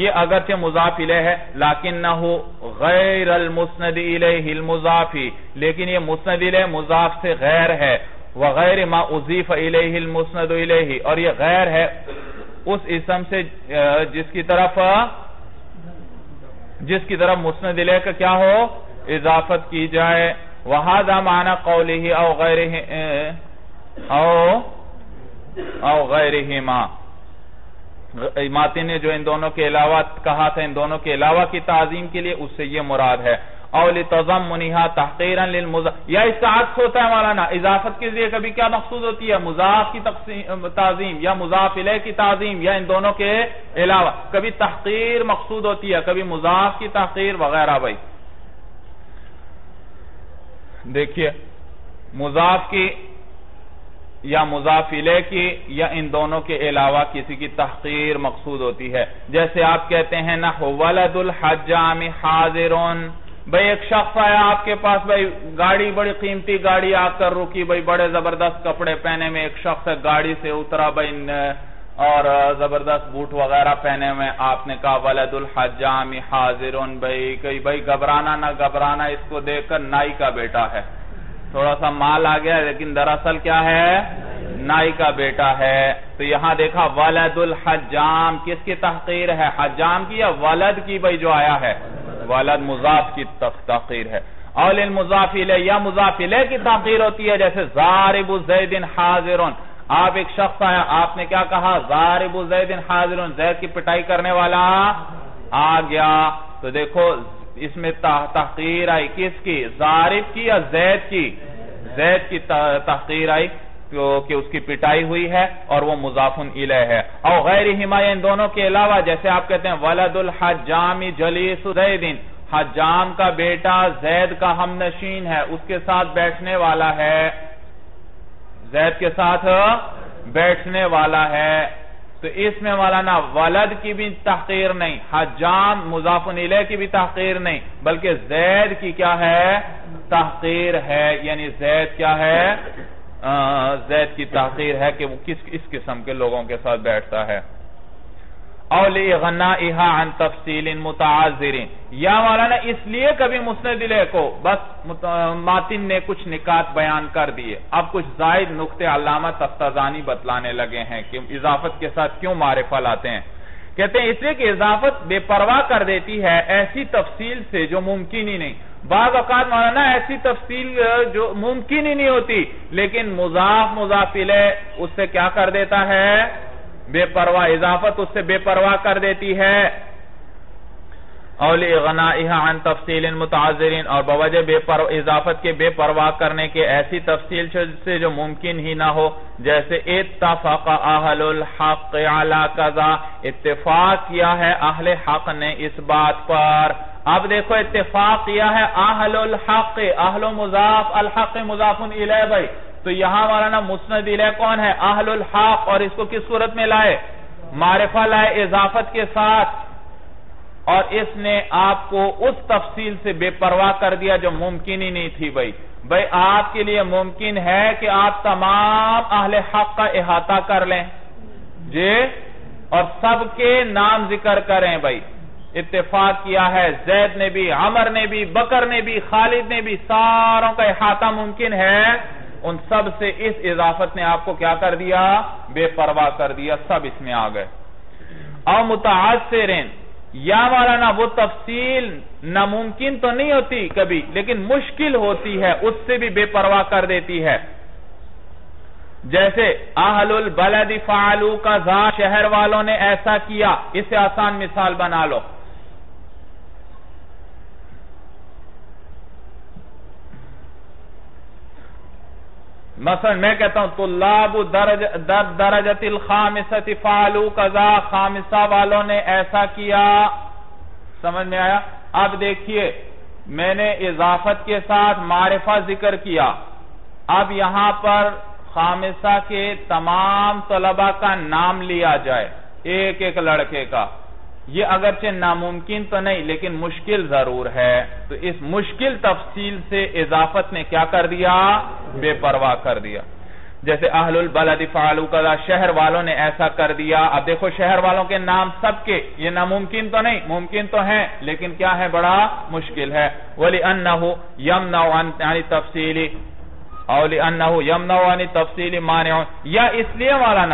یہ اگرچہ مضاف الیہ ہے لیکنہو غیر المسند الیہ المضافی لیکن یہ مسند الیہ مضاف سے غیر ہے، وغیر ما اضیف الیہ المسند الیہ، اور یہ غیر ہے اس اسم سے جس کی طرف جس کی طرف مسند الیہ کا کیا ہو، اضافت کی جائے۔ وہذا معنی قولی او غیر او او غیرہما۔ ماتی نے جو ان دونوں کے علاوہ کہا تھا، ان دونوں کے علاوہ کی تعظیم کے لیے، اس سے یہ مراد ہے۔ اولی تضمنیہا تحقیرا للمضاف یا اس کا عکس ہوتا ہے مولانا، اضافت کے ذریعے کبھی کیا مقصود ہوتی ہے؟ مضاف کی تعظیم، یا مضاف علیہ کی تعظیم، یا ان دونوں کے علاوہ۔ کبھی تحقیر مقصود ہوتی ہے، کبھی مضاف کی تحقیر وغیرہ بھائی۔ دیکھیے، مضاف کی یا مضافلے کی یا ان دونوں کے علاوہ کسی کی تحقیر مقصود ہوتی ہے۔ جیسے آپ کہتے ہیں ولد الحجام حاضرون۔ بھئی ایک شخص آیا آپ کے پاس، بھئی گاڑی بڑی قیمتی گاڑی آ کر رکی، بھئی بڑے زبردست کپڑے پہنے میں، ایک شخص گاڑی سے اترا، بھئی اور زبردست بوٹ وغیرہ پہنے میں، آپ نے کہا ولد الحجام حاضرون۔ بھئی کئی بھئی گھبرانا نہ، گھبرانا اس کو دیکھ کر نائی کا بیٹا ہے۔ تھوڑا سا مال آ گیا لیکن دراصل کیا ہے؟ نائی کا بیٹا ہے۔ تو یہاں دیکھا، ولد الحجام، کس کی تحقیر ہے؟ حجام کی یا ولد کی بھئی جو آیا ہے؟ ولد مضاف کی تحقیر ہے۔ اول المضافلے یا مضافلے کی تحقیر ہوتی ہے، جیسے زارب زید حاضرون۔ آپ ایک شخص آیا، آپ نے کیا کہا؟ زارب زید حاضرون، زید کی پٹائی کرنے والا آ گیا۔ تو دیکھو اس میں تحقیر آئی کس کی؟ زارب کی یا زید کی؟ زید کی تحقیر آئی کہ اس کی پٹائی ہوئی ہے اور وہ مضافن الہ ہے۔ اور غیر حمایہ ان دونوں کے علاوہ جیسے آپ کہتے ہیں ولد الحجام جلیس زیدن حجام کا بیٹا، زید کا ہم نشین ہے، اس کے ساتھ بیٹھنے والا ہے۔ زید کے ساتھ بیٹھنے والا ہے۔ تو اس میں مولانا ولد کی بھی تحقیر نہیں حجام مضاف علیہ کی بھی تحقیر نہیں، بلکہ زید کی کیا ہے؟ تحقیر ہے یعنی زید کیا ہے؟ زید کی تحقیر ہے کہ وہ کس، اس قسم کے لوگوں کے ساتھ بیٹھتا ہے۔ عن تفصیل متعذرین یا مولانا، اس لیے کبھی مسند علیہ کو بس ماتن نے کچھ نکات بیان کر دیے۔ اب کچھ زائد نقطے علامہ تفتزانی بتلانے لگے ہیں کہ اضافت کے ساتھ کیوں معرفہ لاتے ہیں۔ کہتے ہیں، اس لیے کہ اضافت بے پرواہ کر دیتی ہے ایسی تفصیل سے جو ممکن ہی نہیں۔ بعض اوقات مولانا، ایسی تفصیل جو ممکن ہی نہیں ہوتی، لیکن مضاف مضافل اس سے کیا کر دیتا ہے؟ بے پرواہ اضافت اس سے بے پرواہ کر دیتی ہے۔ اولی عن تفصیل متعذرین، اور بوجہ بے اضافت کے بے پرواہ کرنے کے ایسی تفصیل سے جو ممکن ہی نہ ہو، جیسے اتفاق اہل الحق علی قضا، اتفاق کیا ہے اہل حق نے اس بات پر۔ اب دیکھو، اتفاق کیا ہے اہل الحق، اہل مضاف الحق مضاف الیہ بھائی۔ تو یہاں مولانا مسند علیہ کون ہے؟ اہل الحق اور اس کو کس صورت میں لائے؟ معرفہ لائے اضافت کے ساتھ۔ اور اس نے آپ کو اس تفصیل سے بے پرواہ کر دیا جو ممکن ہی نہیں تھی بھائی۔ بھائی، آپ کے لیے ممکن ہے کہ آپ تمام اہل حق کا احاطہ کر لیں۔ جی؟ اور سب کے نام ذکر کریں بھائی۔ اتفاق کیا ہے۔ زید نے بھی، عمر نے بھی، بکر نے بھی، خالد نے بھی، ساروں کا احاطہ ممکن ہے۔ ان سب سے اس اضافت نے آپ کو کیا کر دیا؟ بے پرواہ کر دیا، سب اس میں آ گئے۔ او متعصرین یا مولانا، وہ تفصیل ناممکن تو نہیں ہوتی کبھی، لیکن مشکل ہوتی ہے، اس سے بھی بے پرواہ کر دیتی ہے۔ جیسے اہل البلد فعلو کا ذا شہر والوں نے ایسا کیا اس سے آسان مثال بنا لو۔ مثلا میں کہتا ہوں، طلاب درجت الخامست فعلو قضا خامسہ والوں نے ایسا کیا۔ سمجھ میں آیا؟ اب دیکھیے، میں نے اضافت کے ساتھ معرفہ ذکر کیا۔ اب یہاں پر خامسہ کے تمام طلبہ کا نام لیا جائے، ایک ایک لڑکے کا۔ یہ اگرچہ ناممکن تو نہیں، لیکن مشکل ضرور ہے۔ تو اس مشکل تفصیل سے اضافت نے کیا کر دیا؟ بے پرواہ کر دیا۔ جیسے اہل البلد فعلو قضا شہر والوں نے ایسا کر دیا۔ اب دیکھو، شہر والوں کے نام سب کے، یہ ناممکن تو نہیں، ممکن تو ہیں، لیکن کیا ہے؟ بڑا مشکل ہے۔ وَلِأَنَّهُ يَمْنَوْ عَنِ تَفْصِيلِ اَوْلِأَنَّهُ يَمْنَوْ عَنِ تَفْصِيلِ مَانِعُ، یا اس لیے والا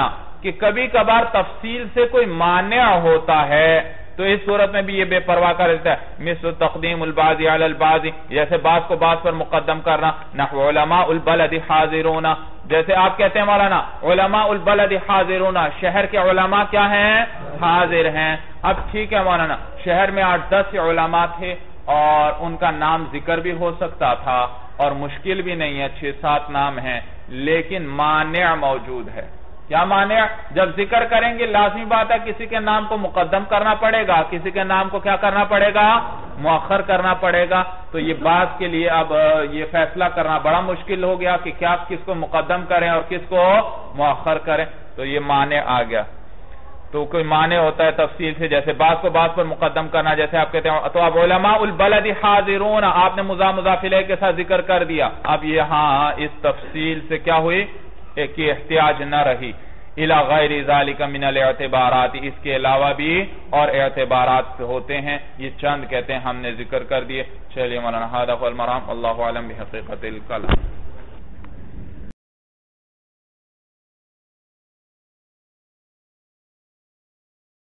کہ کبھی کبھار تفصیل سے کوئی مانع ہوتا ہے تو اس صورت میں بھی یہ بے پرواہ کر دیتا ہے۔ مثل تقدیم البازی علی البازی جیسے بعض کو بعض پر مقدم کرنا، نحو علماء البلد حاضرون۔ جیسے آپ کہتے ہیں مولانا، علماء البلد حاضرون، شہر کے علماء کیا ہیں؟ حاضر ہیں۔ اب ٹھیک ہے مولانا، شہر میں آٹھ دس علماء تھے اور ان کا نام ذکر بھی ہو سکتا تھا اور مشکل بھی نہیں ہے، چھ سات نام ہیں، لیکن مانع موجود ہے۔ کیا مانع جب ذکر کریں گے، لازمی بات ہے کسی کے نام کو مقدم کرنا پڑے گا، کسی کے نام کو کیا کرنا پڑے گا؟ مؤخر کرنا پڑے گا۔ تو یہ بات کے لیے اب یہ فیصلہ کرنا بڑا مشکل ہو گیا کہ کیا کس کو مقدم کریں اور کس کو مؤخر کریں۔ تو یہ معنی آ گیا۔ تو کوئی معنی ہوتا ہے تفصیل سے، جیسے بعض کو بعض پر مقدم کرنا، جیسے آپ کہتے ہیں، تو اب علماء البلد حاضرون، آپ نے مزا مضافلے کے ساتھ ذکر کر دیا۔ اب یہاں اس تفصیل سے کیا ہوئی؟ کی احتیاج نہ رہی۔ الى غیر ذالک من الاعتبارات، اس کے علاوہ بھی اور اعتبارات ہوتے ہیں۔ یہ چند کہتے ہیں ہم نے ذکر کر دیے۔ چلیے مولانا حادف المرام۔ اللہ علم بحقیقت الکلام۔